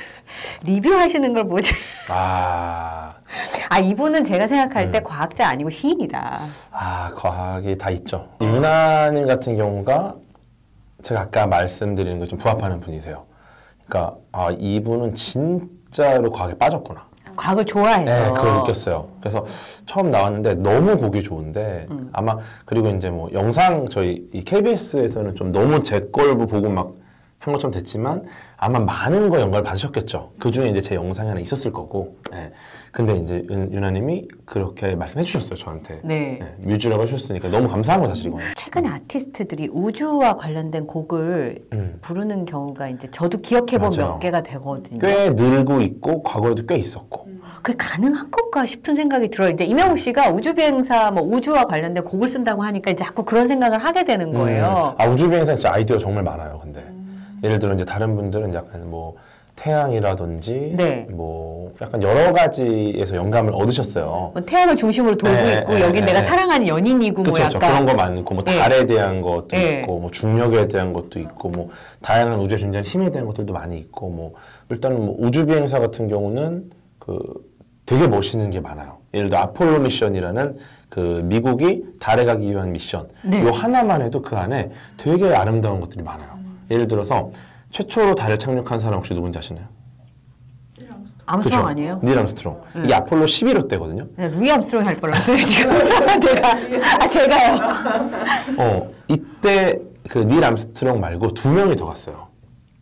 [laughs] 리뷰하시는 걸 보지. 아, 아 이분은 제가 생각할 때 음. 과학자 아니고 시인이다. 아, 과학이 다 있죠. 유나님 같은 경우가 제가 아까 말씀드리는 거좀 부합하는 분이세요. 그러니까 아, 이분은 진짜로 과학에 빠졌구나. 과학을 좋아해서. 네, 그걸 느꼈어요. 그래서 처음 나왔는데 너무 곡이 좋은데 음. 아마 그리고 이제 뭐 영상 저희 이 KBS에서는 좀 너무 제 걸 보고 막 한 것처럼 됐지만 아마 많은 거 연관을 받으셨겠죠. 그 중에 이제 제 영상이 하나 있었을 거고. 예. 근데 이제 윤- 유나님이 그렇게 말씀해 주셨어요 저한테. 네. 예, 뮤즈라고 해주셨으니까 너무 감사한 거 사실 이거든요. 최근에 아티스트들이 우주와 관련된 곡을 음. 부르는 경우가 이제 저도 기억해본 맞아요. 몇 개가 되거든요. 꽤 늘고 있고 과거에도 꽤 있었고. 그게 가능한 건가 싶은 생각이 들어요. 이제 이명우 씨가 우주 비행사 뭐 우주와 관련된 곡을 쓴다고 하니까 이제 자꾸 그런 생각을 하게 되는 거예요. 음. 아 우주 비행사 진짜 아이디어 정말 많아요. 근데 예를 들어 이제 다른 분들은 약간 뭐 태양이라든지 네. 뭐 약간 여러 가지에서 영감을 얻으셨어요. 뭐 태양을 중심으로 돌고 네, 있고 네, 여긴 네, 내가 네. 사랑하는 연인이고 뭐 그렇죠, 약간 그런 거 많고 뭐 네. 달에 대한 것도 네. 있고 뭐 중력에 대한 것도 있고 뭐 다양한 우주에 존재하는 힘에 대한 것들도 많이 있고 뭐 일단은 뭐 우주 비행사 같은 경우는 그 되게 멋있는 게 많아요. 예를 들어 아폴로 미션이라는 그 미국이 달에 가기 위한 미션 네. 요 하나만 해도 그 안에 되게 아름다운 것들이 많아요. 예를 들어서 최초로 달에 착륙한 사람 혹시 누군지 아시나요? 암스트롱 그죠? 아니에요? 닐 암스트롱. 네. 이게 아폴로 11호 때거든요. 네, 루이 암스트롱이 할 뻔했어요 지금 [laughs] 내가 아 제가요. [laughs] 어, 이때 그 닐 암스트롱 말고 두 명이 더 갔어요.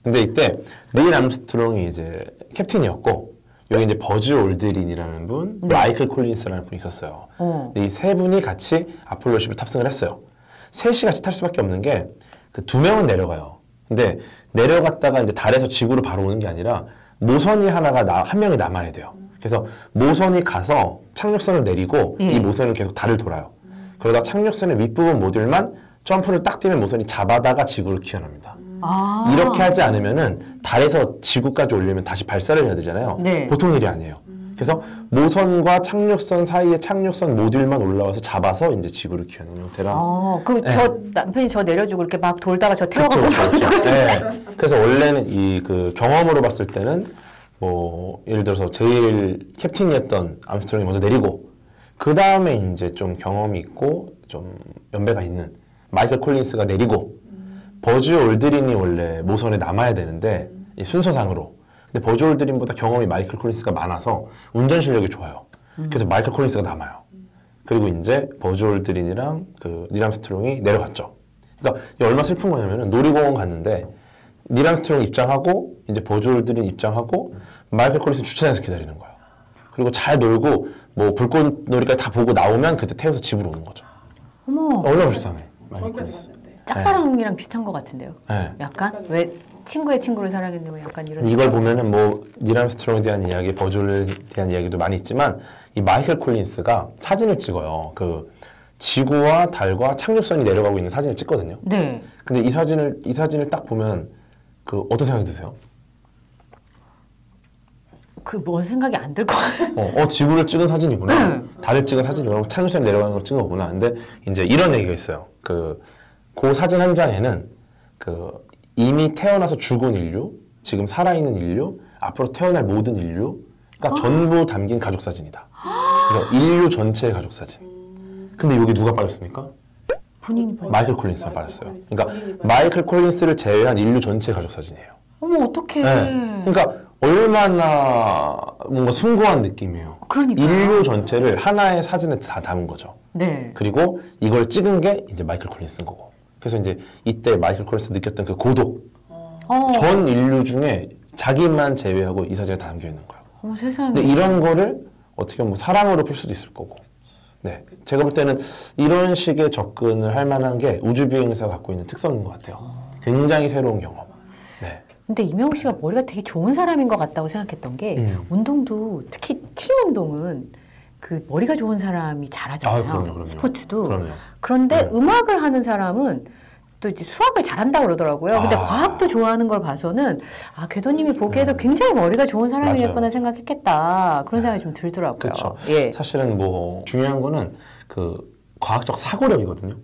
근데 이때 닐 암스트롱이 이제 캡틴이었고 여기 이제 버즈 올드린이라는 분, 네. 마이클 콜린스라는 분이 있었어요. 어. 근데 이 세 분이 같이 아폴로 10을 탑승을 했어요. 셋이 같이 탈 수밖에 없는 게 그 두 명은 내려가요. 근데 내려갔다가 이제 달에서 지구로 바로 오는 게 아니라 모선이 하나가 나, 한 명이 남아야 돼요. 그래서 모선이 가서 착륙선을 내리고 예. 이 모선은 계속 달을 돌아요. 그러다 착륙선의 윗부분 모듈만 점프를 딱 뛰면 모선이 잡아다가 지구를 귀환합니다. 아. 이렇게 하지 않으면은 달에서 지구까지 올리면 다시 발사를 해야 되잖아요. 네. 보통 일이 아니에요. 그래서 모선과 착륙선 사이에 착륙선 모듈만 올라와서 잡아서 이제 지구를 귀하는 형태라. 어, 그 네. 저 남편이 저 내려주고 이렇게 막 돌다가 저 태워가고 그렇죠, 그렇죠. 네. 그래서 원래는 이 그 경험으로 봤을 때는 뭐 예를 들어서 제일 캡틴이었던 암스트롱이 먼저 내리고 그 다음에 이제 좀 경험이 있고 좀 연배가 있는 마이클 콜린스가 내리고 버즈 올드린이 원래 모선에 남아야 되는데 이 순서상으로 근데 버즈 올드린보다 경험이 마이클 콜린스가 많아서 운전 실력이 좋아요. 그래서 마이클 콜린스가 남아요. 그리고 이제 버즈 올드린이랑 그 닐 암스트롱이 내려갔죠. 그러니까 이게 얼마나 슬픈 거냐면은 놀이공원 갔는데 닐 암스트롱 입장하고 이제 버즈 올드린 입장하고 마이클 콜린스 주차장에서 기다리는 거예요. 그리고 잘 놀고 뭐 불꽃놀이까지 다 보고 나오면 그때 태워서 집으로 오는 거죠. 어머 얼마나 불쌍해. 마이클 콜린스. 짝사랑이랑 비슷한 것 같은데요. 네. 약간 왜 친구의 친구를 사랑했는데 뭐 약간 이런. 이걸 보면은 뭐 닐 암스트롱에 대한 이야기, 버즈에 대한 이야기도 많이 있지만 이 마이클 콜린스가 사진을 찍어요. 그 지구와 달과 착륙선이 내려가고 있는 사진을 찍거든요. 네. 근데 이 사진을 이 사진을 딱 보면 그 어떤 생각이 드세요? 그뭐 생각이 안들것 같아요. 어, 어, 지구를 찍은 사진이구나. 네. 달을 찍은 사진이구나. 착륙선 내려가는 걸 찍은 거구나. 근데 이제 이런 얘기가 있어요. 그, 그 사진 한 장에는 그 이미 태어나서 죽은 인류, 지금 살아있는 인류, 앞으로 태어날 모든 인류가 전부 담긴 가족 사진이다. 그래서 인류 전체의 가족 사진. 근데 여기 누가 빠졌습니까? 본인이 본. 마이클 콜린스만 빠졌어요. 그러니까 빠졌어요. 마이클 콜린스를 제외한 인류 전체 가족 사진이에요. 어머 어떡해. 네. 그러니까 얼마나 뭔가 숭고한 느낌이에요. 그러니까. 인류 전체를 하나의 사진에 다 담은 거죠. 네. 그리고 이걸 찍은 게 이제 마이클 콜린스인 거고. 그래서 이제 이때 마이클 콜린스 느꼈던 그 고독. 어. 전 인류 중에 자기만 제외하고 이 사진에 다 담겨 있는 거예요. 어머 세상에. 근데 이런 거를 어떻게 보면 뭐 사랑으로 풀 수도 있을 거고. 네. 제가 볼 때는 이런 식의 접근을 할 만한 게 우주 비행사가 갖고 있는 특성인 것 같아요. 굉장히 새로운 경험. 네. 근데 이명웅 씨가 머리가 되게 좋은 사람인 것 같다고 생각했던 게 음. 운동도 특히 팀 운동은 그 머리가 좋은 사람이 잘하잖아요. 아, 그럼요, 그럼요. 스포츠도. 그럼요. 그런데 네. 음악을 하는 사람은 또 이제 수학을 잘한다 그러더라고요. 근데 아. 과학도 좋아하는 걸 봐서는 아 궤도님이 보기에도 음. 굉장히 머리가 좋은 사람이겠구나 맞아요. 생각했겠다 그런 생각이 좀 들더라고요. 그렇죠. 예. 사실은 뭐 중요한 거는 그 과학적 사고력이거든요.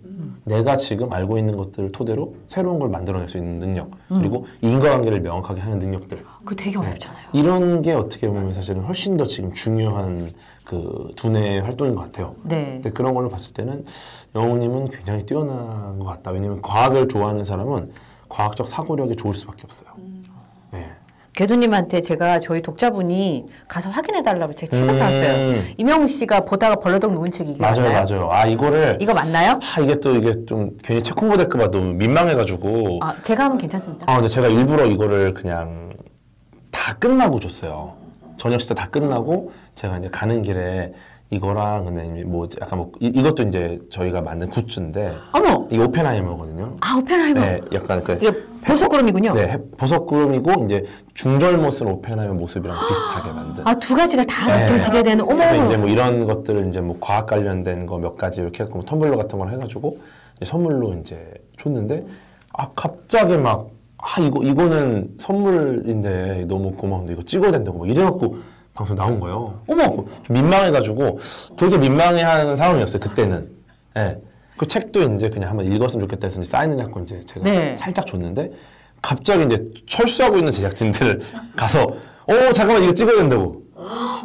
내가 지금 알고 있는 것들을 토대로 새로운 걸 만들어낼 수 있는 능력, 그리고 인과관계를 명확하게 하는 능력들. 그거 되게 어렵잖아요. 이런 게 어떻게 보면 사실은 훨씬 더 지금 중요한 그 두뇌의 활동인 것 같아요. 네. 근데 그런 걸로 봤을 때는 영웅님은 굉장히 뛰어난 것 같다. 왜냐면 과학을 좋아하는 사람은 과학적 사고력이 좋을 수밖에 없어요. 네. 궤도님한테 제가 저희 독자분이 가서 확인해 달라고 제가 책을 음. 사왔어요. 이명웅 씨가 보다가 벌러덩 누운 책이 이게 맞아요, 맞나요? 맞아요. 아 이거를 이거 맞나요? 아 이게 또 이게 좀 괜히 책 홍보 될까봐 너무 민망해가지고. 아, 제가 하면 괜찮습니다. 아 근데 제가 일부러 이거를 그냥 다 끝나고 줬어요. 저녁 식사 다 끝나고 제가 이제 가는 길에 이거랑 근데 뭐 약간 뭐 이, 이것도 이제 저희가 만든 굿즈인데 어머! 이게 오펜하이머거든요. 아, 오펜하이머. 네, 약간 그 보석구름이군요. 네, 해- 버섯구름이고 이제 중절모 쓴 오펜하이머 모습이랑 비슷하게 만든. 아, 두 가지가 다 네. 느껴지게 되는, 어머! 그래서 이제 뭐 이런 것들을 이제 뭐 과학 관련된 거 몇 가지 이렇게 해갖고 뭐 텀블러 같은 걸 해가지고 이제 선물로 이제 줬는데 아 갑자기 막 아 이거 이거는 선물인데 너무 고마운데 이거 찍어야 된다고 막 이래갖고 방송 나온 거예요. 어머! 좀 민망해가지고 되게 민망해하는 상황이었어요 그때는. 예. 그 책도 이제 그냥 한번 읽었으면 좋겠다 해서 이제 사인을 해갖고 이제 제가 네. 살짝 줬는데 갑자기 이제 철수하고 있는 제작진들 [laughs] 가서 어 잠깐만 이거 찍어야 된다고.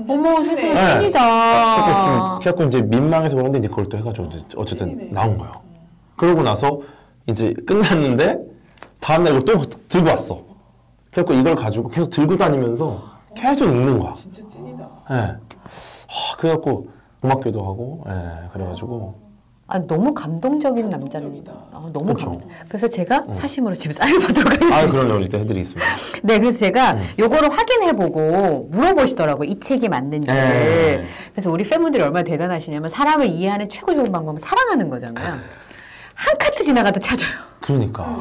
어머, 세상에 네. 찐이다. 그래갖고 이제 민망해서 그런데 이제 그걸 또 해가지고 이제 어쨌든. 나온 거예요. 그러고 나서 이제 끝났는데 다음날 이걸 또 들고 왔어. 그래갖고 이걸 가지고 계속 들고 다니면서 계속 읽는 거야. 진짜 찐이다. 예. 하, 그래갖고 고맙기도 하고, 예, 그래가지고. 아, 너무 감동적인. 감동적이다. 아, 너무 그쵸. 감동. 그래서 제가 사심으로 집에 사인 받도록 하겠습니다. 아, 그럼요. 이따 해드리겠습니다. [laughs] 네, 그래서 제가 음. 요거를 확인해보고 물어보시더라고요. 이 책이 맞는지. 네. 그래서 우리 팬분들이 얼마나 대단하시냐면 사람을 이해하는 최고 좋은 방법은 사랑하는 거잖아요. 한 카트 지나가도 찾아요. 그러니까.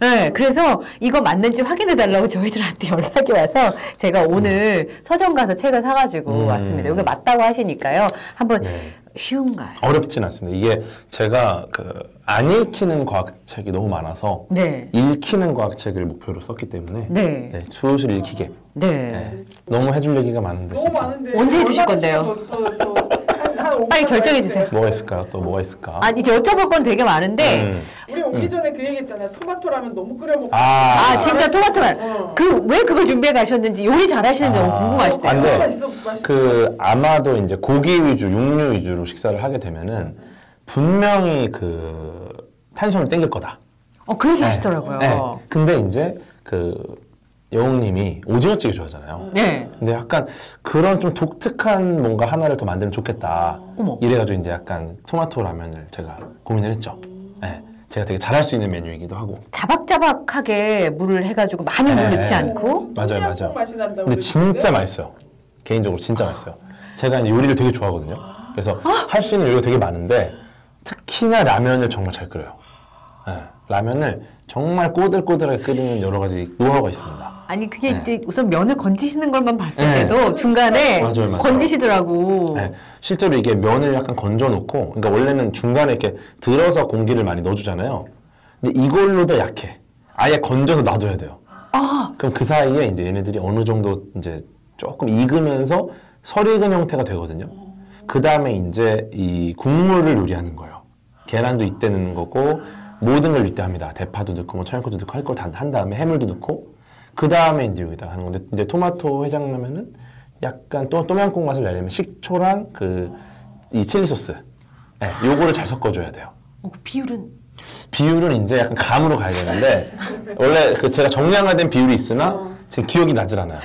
네, 그래서 이거 맞는지 확인해달라고 저희들한테 [laughs] 연락이 와서 제가 오늘 서점 가서 책을 사가지고 음. 왔습니다. 이게 맞다고 하시니까요. 한번 네. 쉬운가요? 어렵진 않습니다. 이게 제가 그 안 읽히는 과학책이 너무 많아서 네. 읽히는 과학책을 목표로 썼기 때문에 네. 네, 술술 읽히게. 네. 네. 너무 해줄 얘기가 많은데 너무 진짜. 많은데 언제 해주실 건데요? 더, 더, 더, 한, 한 5분 빨리 결정해. 주세요. 뭐가 있을까요? 또 뭐가 있을까? 아, 이제 여쭤볼 건 되게 많은데, 음. 우리 오기 전에 그 얘기했잖아요. 토마토라면 너무 끓여 먹고. 아, 아, 진짜 토마토만. 어. 그, 왜 그걸 준비해 가셨는지, 요리 잘 하시는지 너무 아. 궁금하시대요. 안 돼. 맛있어, 맛있어. 그 아마도 이제 고기 위주, 육류 위주로 식사를 하게 되면은 분명히 그 탄수화물 땡길 거다. 어, 그 얘기 네. 하시더라고요. 네. 근데 이제 그 영웅님이 오징어찌개 좋아하잖아요. 네. 근데 약간 그런 좀 독특한 뭔가 하나를 더 만들면 좋겠다. 어머. 이래가지고 이제 약간 토마토 라면을 제가 고민을 했죠. 네. 제가 되게 잘할 수 있는 메뉴이기도 하고. 자박자박하게 물을 해가지고 많이 물 네. 넣지 않고. 맞아요, 맞아요. 맛이 난다고 근데 진짜 맛있어요. 개인적으로 진짜 맛있어요. 제가 이제 요리를 되게 좋아하거든요. 그래서 아. 할수 있는 요리가 되게 많은데 특히나 라면을 정말 잘 끓여요. 네, 라면을 정말 꼬들꼬들하게 끓이는 여러 가지 노하우가 있습니다. 아니, 그게 네. 이제 우선 면을 건지시는 것만 봤을 네. 때도 중간에 맞아요, 맞아요. 건지시더라고. 네, 실제로 이게 면을 약간 건져놓고, 그러니까 원래는 중간에 이렇게 들어서 공기를 많이 넣어주잖아요. 근데 이걸로도 약해. 아예 건져서 놔둬야 돼요. 아, 그럼 그 사이에 이제 얘네들이 어느 정도 이제 조금 익으면서 설익은 형태가 되거든요. 그 다음에 이제 이 국물을 요리하는 거예요. 계란도 이때 넣는 거고 모든 걸 이때 합니다. 대파도 넣고 뭐 청양고추 넣고 할 걸 다 한 다음에 해물도 넣고 그 다음에 이제 여기다 하는 건데 이제 토마토 해장라면은 약간 또 똠양꿍 맛을 내려면 식초랑 그 이 칠리 소스, 네, 요거를 잘 섞어줘야 돼요. 어, 그 비율은 비율은 이제 약간 감으로 가야 되는데 원래 그 제가 정량화된 비율이 있으나 어. 지금 기억이 나질 않아요.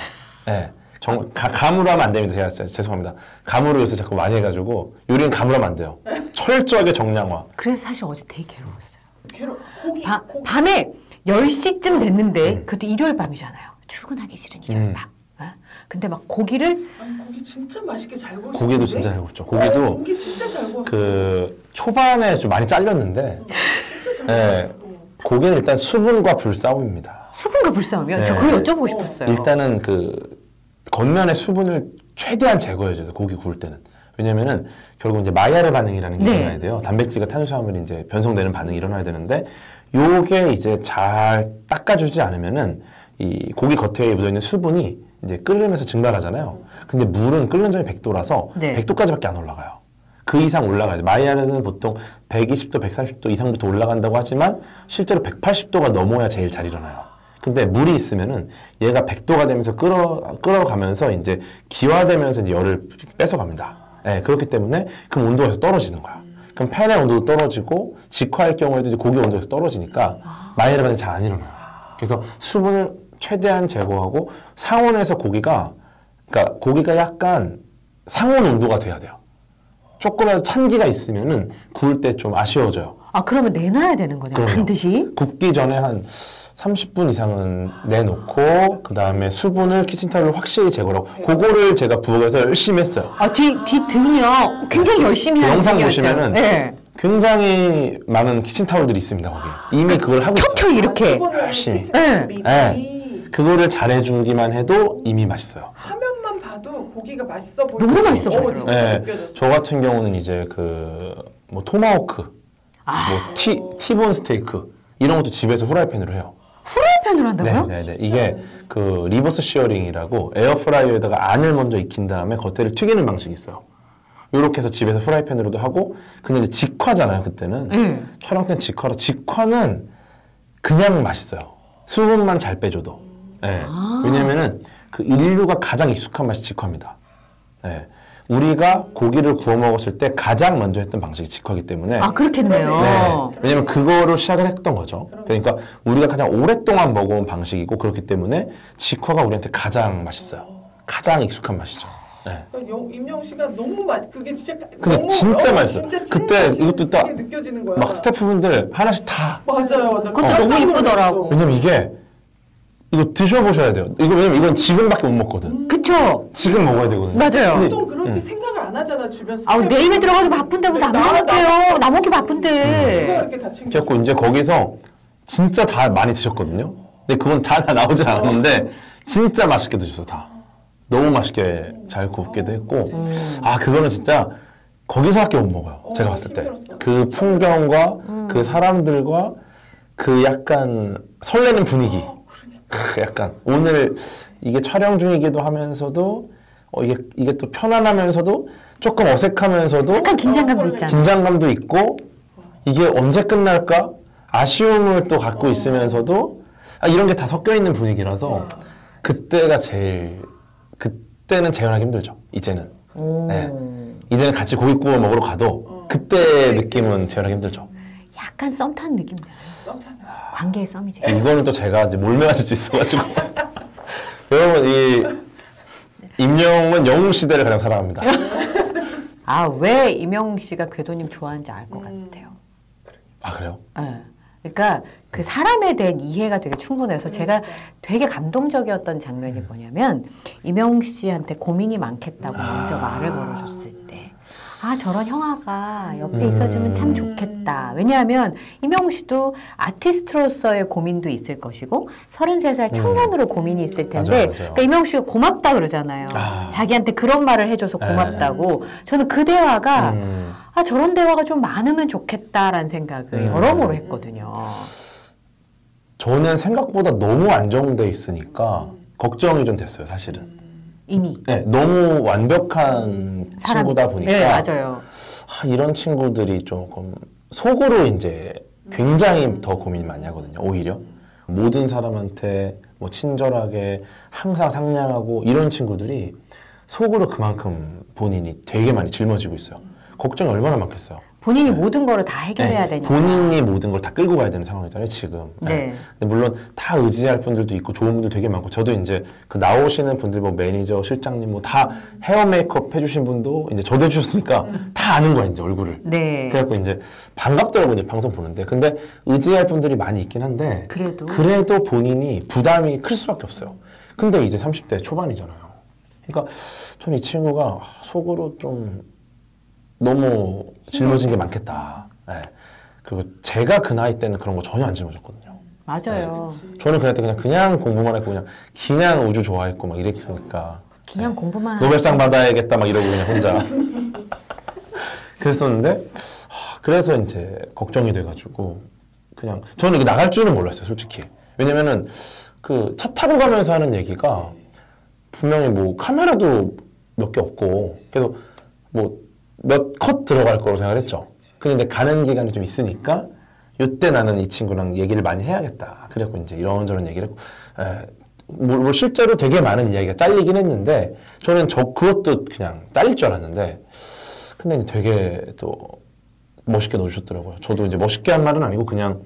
예. 정, 가- 감으로 하면 안 됩니다. 제가 진짜 죄송합니다. 감으로 요새 자꾸 많이 해가지고 요리는 감으로 하면 안 돼요. [laughs] 철저하게 정량화. 그래서 사실 어제 되게 괴로웠어요. 괴로 고기 바- 고기 밤에 10시쯤 됐는데 음. 그것도 일요일 밤이잖아요. 출근하기 싫은 일요일 음. 밤. 어? 근데 막 고기를 아니 고기 진짜 맛있게 잘 구우시는데 고기도 진짜 잘 굽죠. 고기도 고기 진짜 잘 구웠어 그 초반에 좀 많이 잘렸는데 진짜 잘 예. 구웠어 어. 고기는 일단 수분과 불싸움입니다. 수분과 불싸움이요? 저 네. 그거 여쭤보고 싶었어요. 일단은 그 겉면의 수분을 최대한 제거해줘야 돼요. 고기 구울 때는. 왜냐면은 결국 이제 마이야르 반응이라는 게 네. 일어나야 돼요. 단백질과 탄수화물이 이제 변성되는 반응이 일어나야 되는데 요게 이제 잘 닦아주지 않으면은 이 고기 겉에 묻어 있는 수분이 이제 끓으면서 증발하잖아요. 근데 물은 끓는 점이 100도라서 네. 100도까지밖에 안 올라가요. 그 이상 올라가야 돼. 마이야르는 보통 120도, 130도 이상부터 올라간다고 하지만 실제로 180도가 넘어야 제일 잘 일어나요. 근데 물이 있으면은 얘가 100도가 되면서 끓어 끓어가면서 이제 기화되면서 이제 열을 뺏어갑니다. 예, 그렇기 때문에 그럼 온도가 떨어지는 거야. 그럼 팬의 온도도 떨어지고 직화할 경우에도 이제 고기 계속 떨어지니까 마이야르 반응이 잘 안 일어나요. 그래서 수분을 최대한 제거하고 상온에서 고기가 그러니까 고기가 약간 상온 온도가 돼야 돼요. 조금이라도 찬기가 있으면은 구울 때 좀 아쉬워져요. 아 그러면 내놔야 되는 거네요. 그럼요. 반드시. 굽기 전에 한 30분 이상은 내놓고 그 다음에 수분을 키친타올로 확실히 제거하고 그거를 제가 부엌에서 열심히 했어요. 아 뒤 뒤 등이요. 굉장히 열심히 하는 영상. 보시면은 네. 굉장히 많은 키친타올들이 있습니다 거기. 이미 그걸 하고 있어요. 켜켜 이렇게. 열심히. 네. 네. 그거를 잘해주기만 해도 이미 맛있어요. 화면만 봐도 고기가 맛있어 보여 너무 맛있어 어, 보여요. 네, 저 같은 경우는 이제 그 뭐 토마호크, 뭐 티, 티본 스테이크 이런 것도 집에서 후라이팬으로 해요. 프라이팬으로 한다고요? 네, 네, 네. 이게 그 reverse searing이라고 에어프라이어에다가 안을 먼저 익힌 다음에 겉에를 튀기는 방식이 있어요. 이렇게 해서 집에서 프라이팬으로도 하고 근데 이제 직화잖아요 그때는 네. 촬영 때는 직화라 직화는 그냥 맛있어요. 수분만 잘 빼줘도. 네. 아. 왜냐면은 그 인류가 가장 익숙한 맛이 직화입니다. 네. 우리가 고기를 구워 먹었을 때 가장 먼저 했던 방식이 직화이기 때문에 아 그렇겠네요. 네. 왜냐면 그거로 시작을 했던 거죠. 그러니까 우리가 가장 오랫동안 먹어온 방식이고 그렇기 때문에 직화가 우리한테 가장 맛있어요. 가장 익숙한 맛이죠. 네. 그러니까 영- 임영 씨가 너무 맛 그게 진짜 근데 너무 진짜 어, 맛있어 요. 진짜 그때 찐 이것도 딱 느껴지는 거야 막 스태프분들 하나씩 다 맞아요 맞아요 그것도 깜짝 너무 놀랐어. 이쁘더라고. 왜냐면 이게 이거 드셔보셔야 돼요. 이거 왜냐면 이건 지금밖에 못 먹거든. 그쵸? 지금 먹어야 되거든요. 맞아요. 근데 보통 그렇게 음. 생각을 안 하잖아 주변 아우 내 입에 들어가도 바쁜데 뭐나 나- 먹을게요. 나 먹기 누가 바쁜데. 이렇게 다 챙겨 그래갖고 이제 거기서 진짜 다 많이 드셨거든요. 근데 그건 다, [laughs] 다 나오진 않았는데 진짜 맛있게 드셨어 다. 너무 맛있게 잘 굽기도 했고 아 그거는 진짜 거기서밖에 못 먹어요. 어, 제가 봤을 때 힘들었어. 그 풍경과 그 사람들과 그 약간 설레는 분위기. 크, 약간 오늘 이게 촬영 중이기도 하면서도 어, 이게 이게 또 편안하면서도 조금 어색하면서도 약간 긴장감도 어, 있잖아. 긴장감도 있고 이게 언제 끝날까 아쉬움을 또 갖고 있으면서도 아, 이런 게 다 섞여 있는 분위기라서 그때가 제일 그때는 재현하기 힘들죠 이제는 오. 네. 이제는 같이 고기 구워 먹으러 가도 그때 느낌은 재현하기 힘들죠 약간 썸 타는 느낌 나요. 썸 타는 관계의 썸이지. 이거는 또 제가 이제 몰매가질 수 있어가지고 [laughs] 여러분 이 임영웅은 영웅 시대를 가장 사랑합니다 아왜 이명웅 씨가 궤도님 좋아하는지 알것 음. 같아요. 아 그래요 예. 그러니까 그 사람에 대한 이해가 되게 충분해서 제가 되게 감동적이었던 장면이 뭐냐면 이명웅 씨한테 고민이 많겠다고 먼저 말을 걸어줬을 때. 아, 저런 형아가 옆에 음. 있어주면 참 좋겠다. 왜냐하면 이명웅 씨도 아티스트로서의 고민도 있을 것이고, 33살 청년으로 고민이 있을 텐데, 음. 맞아요, 맞아요. 그러니까 이명웅 씨가 고맙다 그러잖아요. 아. 자기한테 그런 말을 해줘서 네. 고맙다고. 저는 그 대화가 음. 아 저런 대화가 좀 많으면 좋겠다라는 생각을 음. 여러모로 했거든요. 저는 생각보다 너무 안정돼 있으니까 걱정이 좀 됐어요, 사실은. 이미 네, 너무 완벽한 사람- 친구다 보니까 네 맞아요. 아, 이런 친구들이 조금 속으로 이제 굉장히 더 고민 많이 하거든요. 오히려 모든 사람한테 뭐 친절하게 항상 상냥하고 이런 친구들이 속으로 그만큼 본인이 되게 많이 짊어지고 있어요. 걱정이 얼마나 많겠어요. 본인이 모든 거를 다 해결해야 네, 되니까. 본인이 모든 걸 다 끌고 가야 되는 상황이잖아요 지금. 네. 근데 물론 다 의지할 분들도 있고 좋은 분들 되게 많고 저도 이제 그 나오시는 분들 뭐 매니저, 실장님 뭐 다 헤어 메이크업 해주신 분도 이제 저도 해주셨으니까 다 아는 거야 이제 얼굴을. 네. 그래갖고 이제 반갑더라고요 이제 방송 보는데 근데 의지할 분들이 많이 있긴 한데 그래도. 그래도 본인이 부담이 클 수밖에 없어요. 근데 이제 30대 초반이잖아요. 그러니까 저는 이 친구가 속으로 좀 너무 짊어진 게 많겠다. 예. 그리고 제가 그 나이 때는 그런 거 전혀 안 짊어졌거든요. 맞아요. 저는 그날 때 그냥 그냥 공부만 했고 그냥 그냥 우주 좋아했고 막 이랬으니까 그냥 공부만 하는 노벨상 받아야겠다 막 이러고 그냥 혼자 [laughs] 그랬었는데 하, 그래서 이제 걱정이 돼가지고 그냥 저는 이게 나갈 줄은 몰랐어요 솔직히 왜냐면은 그 차 타고 가면서 하는 얘기가 분명히 뭐 카메라도 몇 개 없고 그래서 뭐 몇 컷 들어갈 거로 생각했죠 근데 가는 기간이 좀 있으니까 이때 나는 이 친구랑 얘기를 많이 해야겠다 그래갖고 이제 이런저런 얘기를 했고 에, 뭐, 뭐 실제로 되게 많은 이야기가 잘리긴 했는데 저는 저 그것도 그냥 잘릴 줄 알았는데 근데 되게 또 멋있게 넣어주셨더라고요. 저도 이제 멋있게 한 말은 아니고 그냥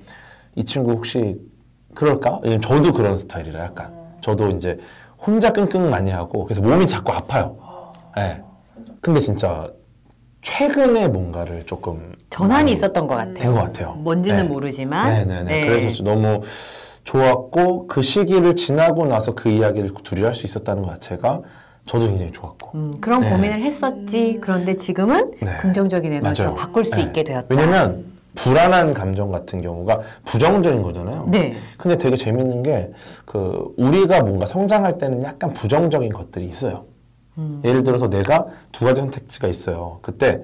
이 친구 혹시 그럴까? 저도 그런 스타일이라 약간 저도 이제 혼자 끙끙 많이 하고 그래서 몸이 자꾸 아파요. 예. 근데 진짜 최근에 뭔가를 조금 전환이 있었던 것 같아요. 된 것 같아요. 뭔지는 네. 모르지만. 네네네. 네. 그래서 너무 좋았고 그 시기를 지나고 나서 그 이야기를 둘이 할 수 있었다는 것 자체가 저도 굉장히 좋았고. 음, 그런 네. 고민을 했었지. 그런데 지금은 네. 긍정적인 에너지로. 바꿀 수 네. 있게 되었다. 왜냐면 불안한 감정 같은 경우가 부정적인 거잖아요. 네. 근데 되게 재밌는 게 그 우리가 뭔가 성장할 때는 약간 부정적인 것들이 있어요. 음. 예를 들어서 내가 두 가지 선택지가 있어요. 그때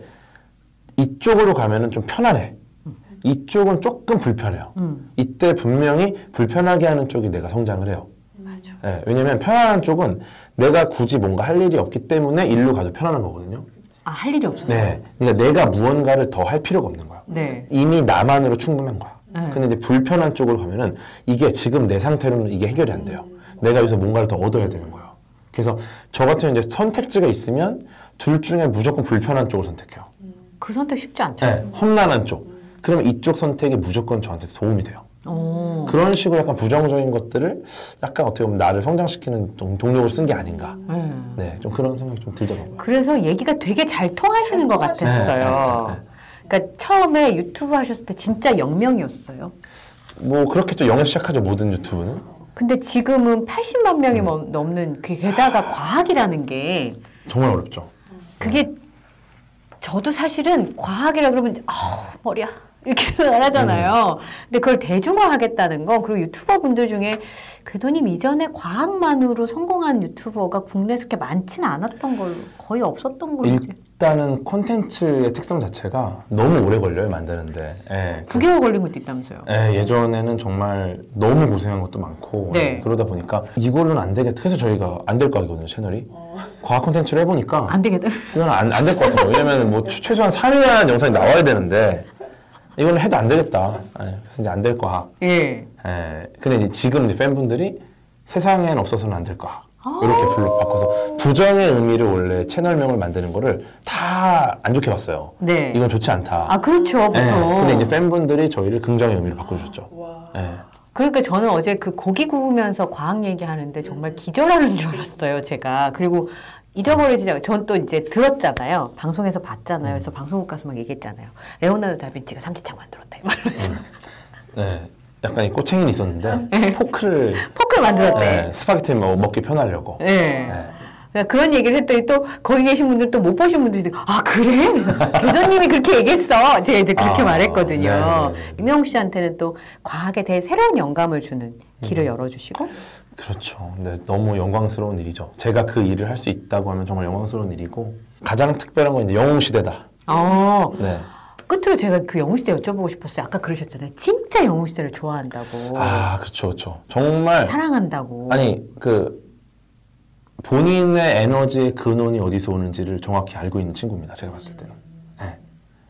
이쪽으로 가면은 좀 편안해. 이쪽은 조금 불편해요. 음, 이때 분명히 불편하게 하는 쪽이 내가 성장을 해요. 맞아. 예, 왜냐면 편안한 쪽은 내가 굳이 뭔가 할 일이 없기 때문에 일로 가도 편안한 거거든요. 아, 할 일이 없어서. 네. 그러니까 내가 무언가를 더 할 필요가 없는 거야. 네. 이미 나만으로 충분한 거야. 네. 근데 이제 불편한 쪽으로 가면은 이게 지금 내 상태로는 이게 해결이 안 돼요. 내가 여기서 뭔가를 더 얻어야 되는 거예요. 그래서 저 같은 이제 선택지가 있으면 둘 중에 무조건 불편한 쪽을 선택해요. 그 선택 쉽지 않죠. 네, 험난한 쪽. 그러면 이쪽 선택이 무조건 저한테 도움이 돼요. 오. 그런 식으로 약간 부정적인 것들을 약간 어떻게 보면 나를 성장시키는 동- 동력으로 쓴 게 아닌가. 네. 네, 좀 그런 생각이 좀 들더라고요. 그래서 얘기가 되게 잘 통하시는 것 같았어요. 네, 네, 그러니까 처음에 유튜브 하셨을 때 진짜 영명이었어요. 뭐 그렇겠죠. 영어 시작하죠. 모든 유튜브는. 근데 지금은 80만 음. 명이 넘- 넘는 그 게다가 과학이라는 게 정말 어렵죠. 그게 저도 사실은 과학이라 그러면 아우 머리야 이렇게 [laughs] 생각을 하잖아요. 근데 그걸 대중화하겠다는 거 그리고 유튜버 분들 중에 궤도님 이전에 과학만으로 성공한 유튜버가 국내에서 그렇게 많지는 않았던 걸로 거의 없었던 걸로 이제 일단은 콘텐츠의 특성 자체가 너무 오래 걸려요 만드는데. 예. 9개월 걸린 것도 있다면서요. 예, 예전에는 정말 너무 고생한 것도 많고 네. 예, 그러다 보니까 이걸로는 안 되겠다. 그래서 저희가 안 될거 아니거든요 채널이. 과학 콘텐츠를 해보니까 안 되겠다. 이건 안안 될 것 같아요. 왜냐면 뭐 최- 최소한 3일이라는 영상이 나와야 되는데 이거는 해도 안 되겠다. 예, 그래서 이제 안 될 과학. 예. 예, 근데 이제 지금 이제 팬분들이 세상엔 없어서는 안 될 과학. 이렇게 불러 바꿔서 부정의 의미를 원래 채널명을 만드는 거를 다 안 좋게 봤어요. 네. 이건 좋지 않다. 아 그렇죠 보통. 예, 근데 이제 팬분들이 저희를 긍정의 의미로 바꿔주셨죠. 와. 예. 그러니까 저는 어제 그 고기 구우면서 과학 얘기하는데 정말 기절하는 줄 알았어요, 제가. 그리고 잊어버리지 않고, 전 또 이제 들었잖아요. 방송에서 봤잖아요. 그래서 방송국 가서 막 얘기했잖아요. 레오나르도 다빈치가 삼시창 만들었다. 이러면서 네. 약간 이 꼬챙이는 있었는데 포크를 포크를 만들었대. 네, 스파게티 먹, 먹기 편하려고. 네. 네. 그러니까 그런 얘기를 했더니 또 거기 계신 분들 또 못 보신 분들이 아 그래? 그래서 궤도님이 그렇게 얘기했어. 제가 이제 그렇게 아, 말했거든요. 네네네. 임영웅 씨한테는 또 과학에 대해 새로운 영감을 주는 길을 열어주시고 그렇죠. 근데 너무 영광스러운 일이죠. 제가 그 일을 할 수 있다고 하면 정말 영광스러운 일이고 가장 특별한 건 이제 영웅 시대다. 어, 네. 끝으로 제가 그 영웅 시대 여쭤보고 싶었어요. 아까 그러셨잖아요. 진짜 영웅 시대를 좋아한다고. 아, 그렇죠, 그렇죠. 정말 사랑한다고. 아니 그 본인의 에너지의 근원이 어디서 오는지를 정확히 알고 있는 친구입니다. 제가 봤을 때는. 네.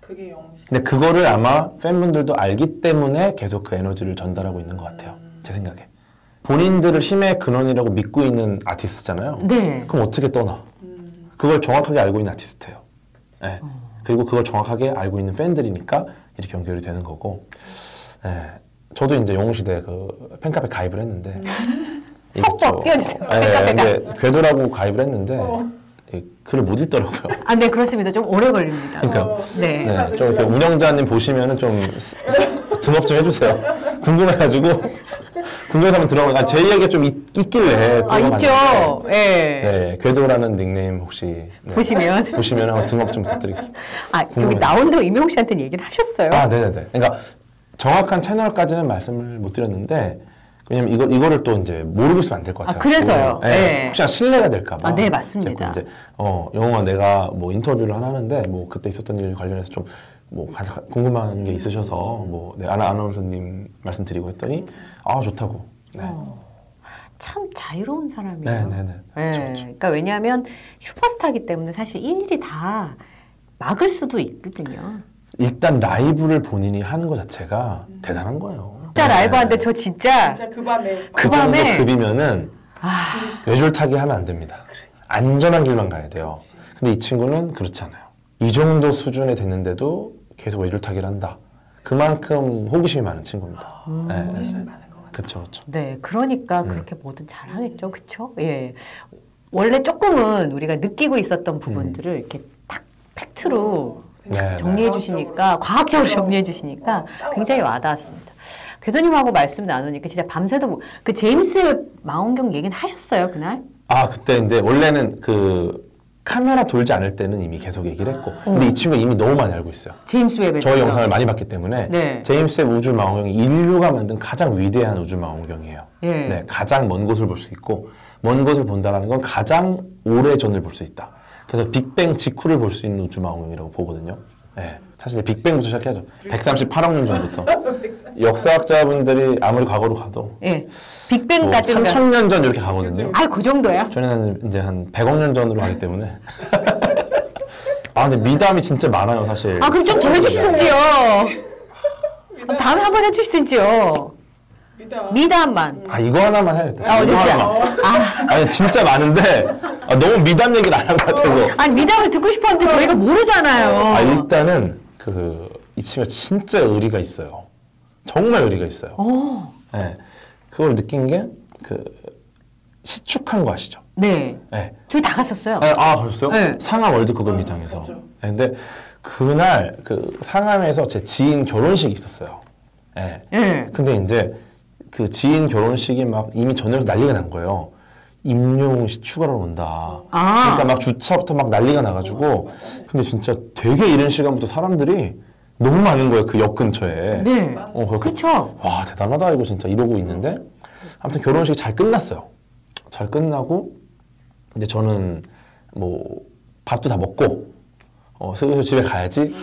그게 영시. 근데 그거를 아마 팬분들도 알기 때문에 계속 그 에너지를 전달하고 있는 것 같아요. 제 생각에. 본인들을 힘의 근원이라고 믿고 있는 아티스트잖아요. 네. 그럼 어떻게 떠나? 음. 그걸 정확하게 알고 있는 아티스트예요. 네. 그리고 그걸 정확하게 알고 있는 팬들이니까 이렇게 연결이 되는 거고. 예. 저도 이제 영웅시대 그 팬카페 가입을 했는데. [laughs] 이게 속보 또- 띄워주세요. 예. 근데 궤도라고 가입을 했는데 어. 이 글을 못 읽더라고요. [laughs] 아, 네, 그렇습니다. 좀 오래 걸립니다. 그러니까. 어, 네. 네, 좀 이렇게 운영자님 보시면은 좀 등업 좀 해주세요. [laughs] 궁금해가지고 궁금해서 한번 들어가. 제 얘기가 좀 있, 있길래 아, 있죠. 예. 네, 궤도라는 닉네임 혹시 네, 보시면. 보시면 한번 등업 좀 부탁드리겠습니다. 아, 여기 궁금해요. 나온다고 이명웅 씨한테는 얘기를 하셨어요? 아, 네네네. 그러니까 정확한 채널까지는 말씀을 못 드렸는데 왜냐면 이거 이거를 또 이제 모르고 있으면 안 될것 아, 같아요. 그래서요? 네. 혹시나 신뢰가 될까봐. 아, 네, 맞습니다. 이제 어 영웅아 내가 뭐 인터뷰를 하나 하는데 뭐 그때 있었던 일 관련해서 좀 뭐 가장 궁금한 게 있으셔서 뭐 네, 아나 아나운서님 말씀드리고 했더니 아 좋다고. 네. 어, 참 자유로운 사람이에요. 네, 네, 네. 예, 그렇죠, 그렇죠. 그러니까 왜냐하면 슈퍼스타이기 때문에 사실 일일이 다 막을 수도 있거든요. 일단 라이브를 본인이 하는 것 자체가 대단한 거예요. 진짜 네. 라이브 하는데 저 진짜 진짜 그 밤에 그그 정도 밤에- 급이면은 아, 외줄타기 하면 안 됩니다. 안전한 길만 가야 돼요. 근데 이 친구는 그렇지 않아요. 이 정도 수준에 됐는데도 계속 외줄타기를 한다. 그만큼 호기심이 많은 친구입니다. 음. 네, 네, 호기심이 네. 많은 것 같아요. 그쵸, 그쵸. 네, 그러니까 음. 그렇게 뭐든 잘하겠죠, 그렇죠? 예, 원래 조금은 우리가 느끼고 있었던 부분들을 이렇게 딱 팩트로 네, 네. 정리해 주시니까 과학적으로 정리해 주시니까 굉장히 와닿았습니다. 궤도님하고 말씀 나누니까 진짜 밤새도 뭐- 그 제임스 망원경 얘기는 하셨어요 그날? 아, 그때 근데 원래는 그 카메라 돌지 않을 때는 이미 계속 얘기를 했고. 근데 어. 이 친구가 이미 너무 많이 알고 있어요. 제임스 웹에 저희. 영상을 많이 봤기 때문에 네. 제임스 웹 우주 망원경이 인류가 만든 가장 위대한 우주 망원경이에요. 예. 네, 가장 먼 곳을 볼 수 있고 먼 곳을 본다라는 건 가장 오래 전을 볼 수 있다. 그래서 빅뱅 직후를 볼 수 있는 우주 망원경이라고 보거든요. 네, 사실 빅뱅부터 시작해야죠. 138억 년 전부터 역사학자분들이 아무리 과거로 가도 예, 뭐 빅뱅까지는 3천 년전 이렇게 가거든요. 아, 그 정도야? 저는 이제 한 100억 년 전으로 가기 때문에. [laughs] 아 근데 미담이 진짜 많아요 사실. 아, 그럼 좀 더 해주시든지요. 다음에 한번 해주시든지요. 믿어. 미담만. 아 이거 하나만 해야겠다. 아, 이거 어디 하나만. 아, 아니 진짜 많은데 아, 너무 미담 얘기를 안 한 것 같아서. 아니 미담을 듣고 싶었는데 저희가 모르잖아요. 아 일단은 그 이 친구가 진짜 의리가 있어요. 정말 의리가 있어요. 오, 네. 그걸 느낀 게 그 시축한 거 아시죠? 네. 네. 저희 다 갔었어요. 아, 아 그랬어요? 네. 상암 월드컵 경기장에서. 맞죠. 네, 근데 그날 그 상암에서 제 지인 결혼식이 있었어요. 예. 네. 근데 이제 그 지인 결혼식이 막 이미 전에서 난리가 난 거예요. 임용 씨 추가로 온다. 아. 그러니까 막 주차부터 막 난리가 나가지고. 근데 진짜 되게 이른 시간부터 사람들이 너무 많은 거예요. 그 역 근처에. 네. 어, 그래서. 와 대단하다 이거 진짜 이러고 있는데 아무튼 결혼식이 잘 끝났어요. 잘 끝나고 이제 저는 뭐 밥도 다 먹고 어 슬슬 집에 가야지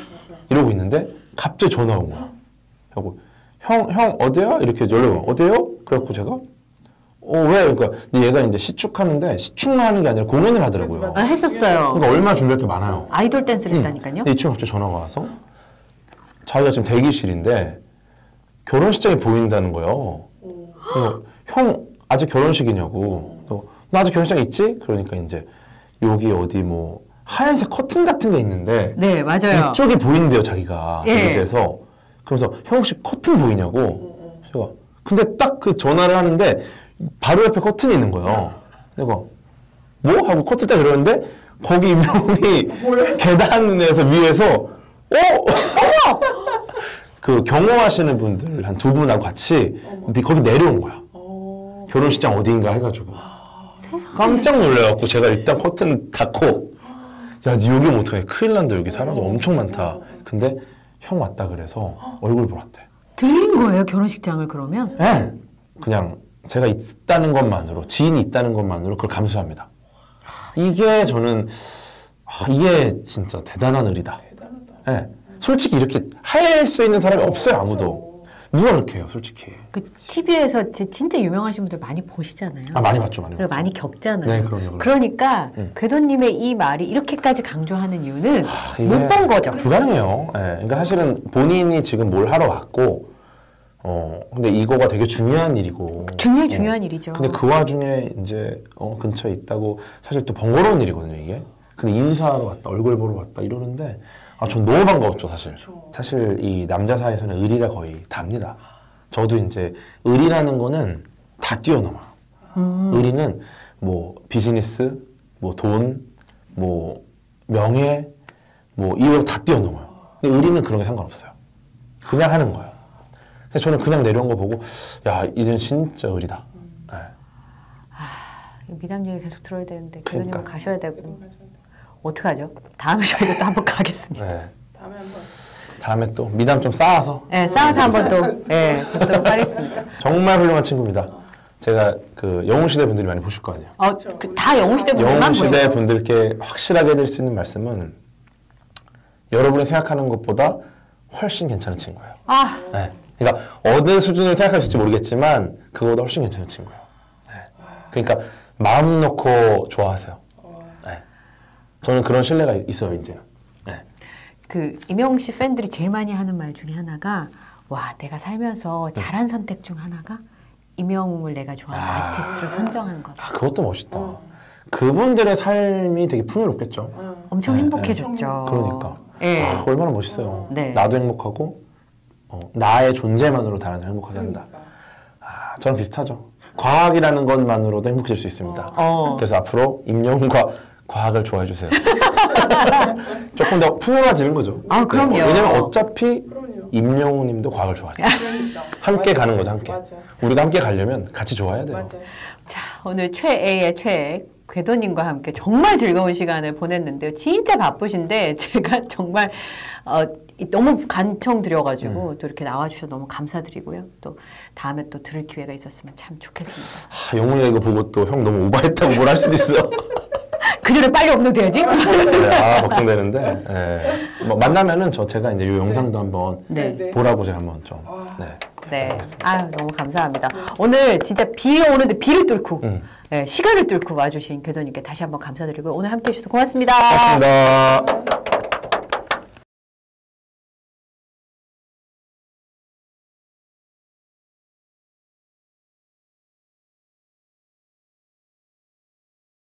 이러고 있는데 갑자기 전화 온 거야. 하고 형 형 어디야 이렇게 연락이 와. 어디요? 그래갖고 제가 어 왜? 그러니까 근데 얘가 이제 시축하는데 시축만 하는 게 아니라 공연을 하더라고요. 아, 했었어요. 그러니까 얼마나 준비할 게 많아요. 아이돌 댄스를 응. 했다니까요. 근데 이 친구 갑자기 전화가 와서 자기가 지금 대기실인데 결혼식장이 보인다는 거예요. 그래서 형 아직 결혼식이냐고. 그래서 나 아직 결혼식장 있지? 그러니까 이제 여기 어디 뭐 하얀색 커튼 같은 게 있는데 네, 맞아요. 이쪽이 보인대요 자기가 예. 대기실에서. 그래서 형 혹시 커튼 보이냐고. 제가 근데 딱 그 전화를 하는데 바로 옆에 커튼이 있는 거예요. 내가 뭐 하고 커튼 딱 이러는데 거기 [laughs] 임명이? 계단에서 위에서 어? 어머! 그 경호하시는 분들 한 두 분하고 같이 근데 거기 내려온 거야. 어. 결혼식장 어디인가 해가지고 세상에. 깜짝 놀래갖고 제가 일단 커튼 닫고 야, 니 여기 어떡해. 큰일 난다. 여기 사람도 엄청 많다. 근데 형 왔다 그래서 얼굴 보러 왔대. 들린 거예요 결혼식장을 그러면? 예. 그냥 제가 있다는 것만으로 지인이 있다는 것만으로 그걸 감수합니다. 이게 저는 아, 이게 진짜 대단한 의리다. 예. 솔직히 이렇게 할 수 있는 사람이 없어요 아무도. 누가 그렇게 해요 솔직히. 그 TV에서 진짜 유명하신 분들 많이 보시잖아요. 아 많이 봤죠 많이 그리고 봤죠. 많이 겪잖아요. 네, 그럼요, 그럼요. 그러니까 음. 궤도님의 이 말이 이렇게까지 강조하는 이유는 못 본 거죠. 불가능해요. 예. 그러니까 사실은 본인이 지금 뭘 하러 왔고, 어, 근데 이거가 되게 중요한 일이고. 굉장히 어, 중요한 일이죠. 근데 그 와중에 이제 어, 근처에 있다고 사실 또 번거로운 일이거든요, 이게. 근데 인사하러 왔다, 얼굴 보러 왔다 이러는데 아, 전 너무 반가웠죠, 사실. 그쵸. 사실 이 남자 사이에서는 의리가 거의 답니다. 저도 이제 의리라는 거는 다 뛰어넘어요. 의리는 뭐 비즈니스, 뭐 돈, 뭐 명예, 뭐 이외로 다 뛰어넘어요. 근데 의리는 그런 게 상관없어요. 그냥 하는 거예요. 그래서 저는 그냥 내려온 거 보고 야 이젠 진짜 의리다. 네. 미담 얘기 계속 들어야 되는데 그러니까. 교수님은 가셔야 되고. 어떡하죠? 다음에 저희가 또 한번 가겠습니다. 네. 다음에 한번. 다음에 또 미담 좀 쌓아서 네, 싸워서 한번 또 네, 뵙도록 [laughs] 하겠습니다. 정말 훌륭한 친구입니다. 제가 그 영웅시대 분들이 많이 보실 거 아니에요. 어, 그 다 영웅시대 분들만 영웅시대. 분들께 확실하게 해드릴 수 있는 말씀은 여러분이 생각하는 것보다 훨씬 괜찮은 친구예요. 아, 네. 그러니까 어느 수준을 생각하실지 모르겠지만 그거보다 훨씬 괜찮은 친구예요. 네. 그러니까 마음 놓고 좋아하세요. 네. 저는 그런 신뢰가 있어요 이제는. 네. 그 임영웅 씨 팬들이 제일 많이 하는 말 중에 하나가 와 내가 살면서 잘한 선택 중 하나가 임영웅을 내가 좋아하는 아. 아. 티스트로 선정한 거다. 아 그것도 멋있다. 어. 그분들의 삶이 되게 풍요롭겠죠. 응. 엄청 네, 행복해졌죠. 그러니까. 예. 아, 얼마나 멋있어요. 네. 나도 행복하고 어, 나의 존재만으로 다른 사람 행복하게 한다. 그러니까. 아, 저랑 비슷하죠. 과학이라는 것만으로도 행복해질 수 있습니다. 어. 그래서 앞으로 임영웅과 과학을 좋아해 주세요. [laughs] 조금 더 풍요로워지는 거죠. 아, 그럼요. 네, 왜냐면 어차피 그럼요. 임영웅 님도 과학을 좋아해요. 그러니까. 함께 맞아. 가는 거죠, 함께. 맞아. 우리가 함께 가려면 같이 좋아해야 돼요. 맞아. 자, 오늘 최애의 최애 궤도님과 함께 정말 즐거운 시간을 보냈는데요. 진짜 바쁘신데 [laughs] 제가 정말 어, 이- 너무 간청 드려가지고 음. 또 이렇게 나와주셔서 너무 감사드리고요. 또 다음에 또 들을 기회가 있었으면 참 좋겠습니다. 하, 영웅이가 이거 보고 또 형 너무 오바했다고 뭘 할 수도 있어. [laughs] 그 전에 빨리 업로드해야지. 네, [laughs] 아, 걱정되는데. 예. 뭐 만나면은 저 제가 이제 이 영상도 한번 네. 네. 보라고 제가 한번 좀. 아. 네. 네. 아유, 너무 감사합니다. 오늘 진짜 비 오는데 비를 뚫고, 음. 네, 시간을 뚫고 와주신 궤도님께 다시 한번 감사드리고요. 오늘 함께 해 주셔서 고맙습니다. 고맙습니다.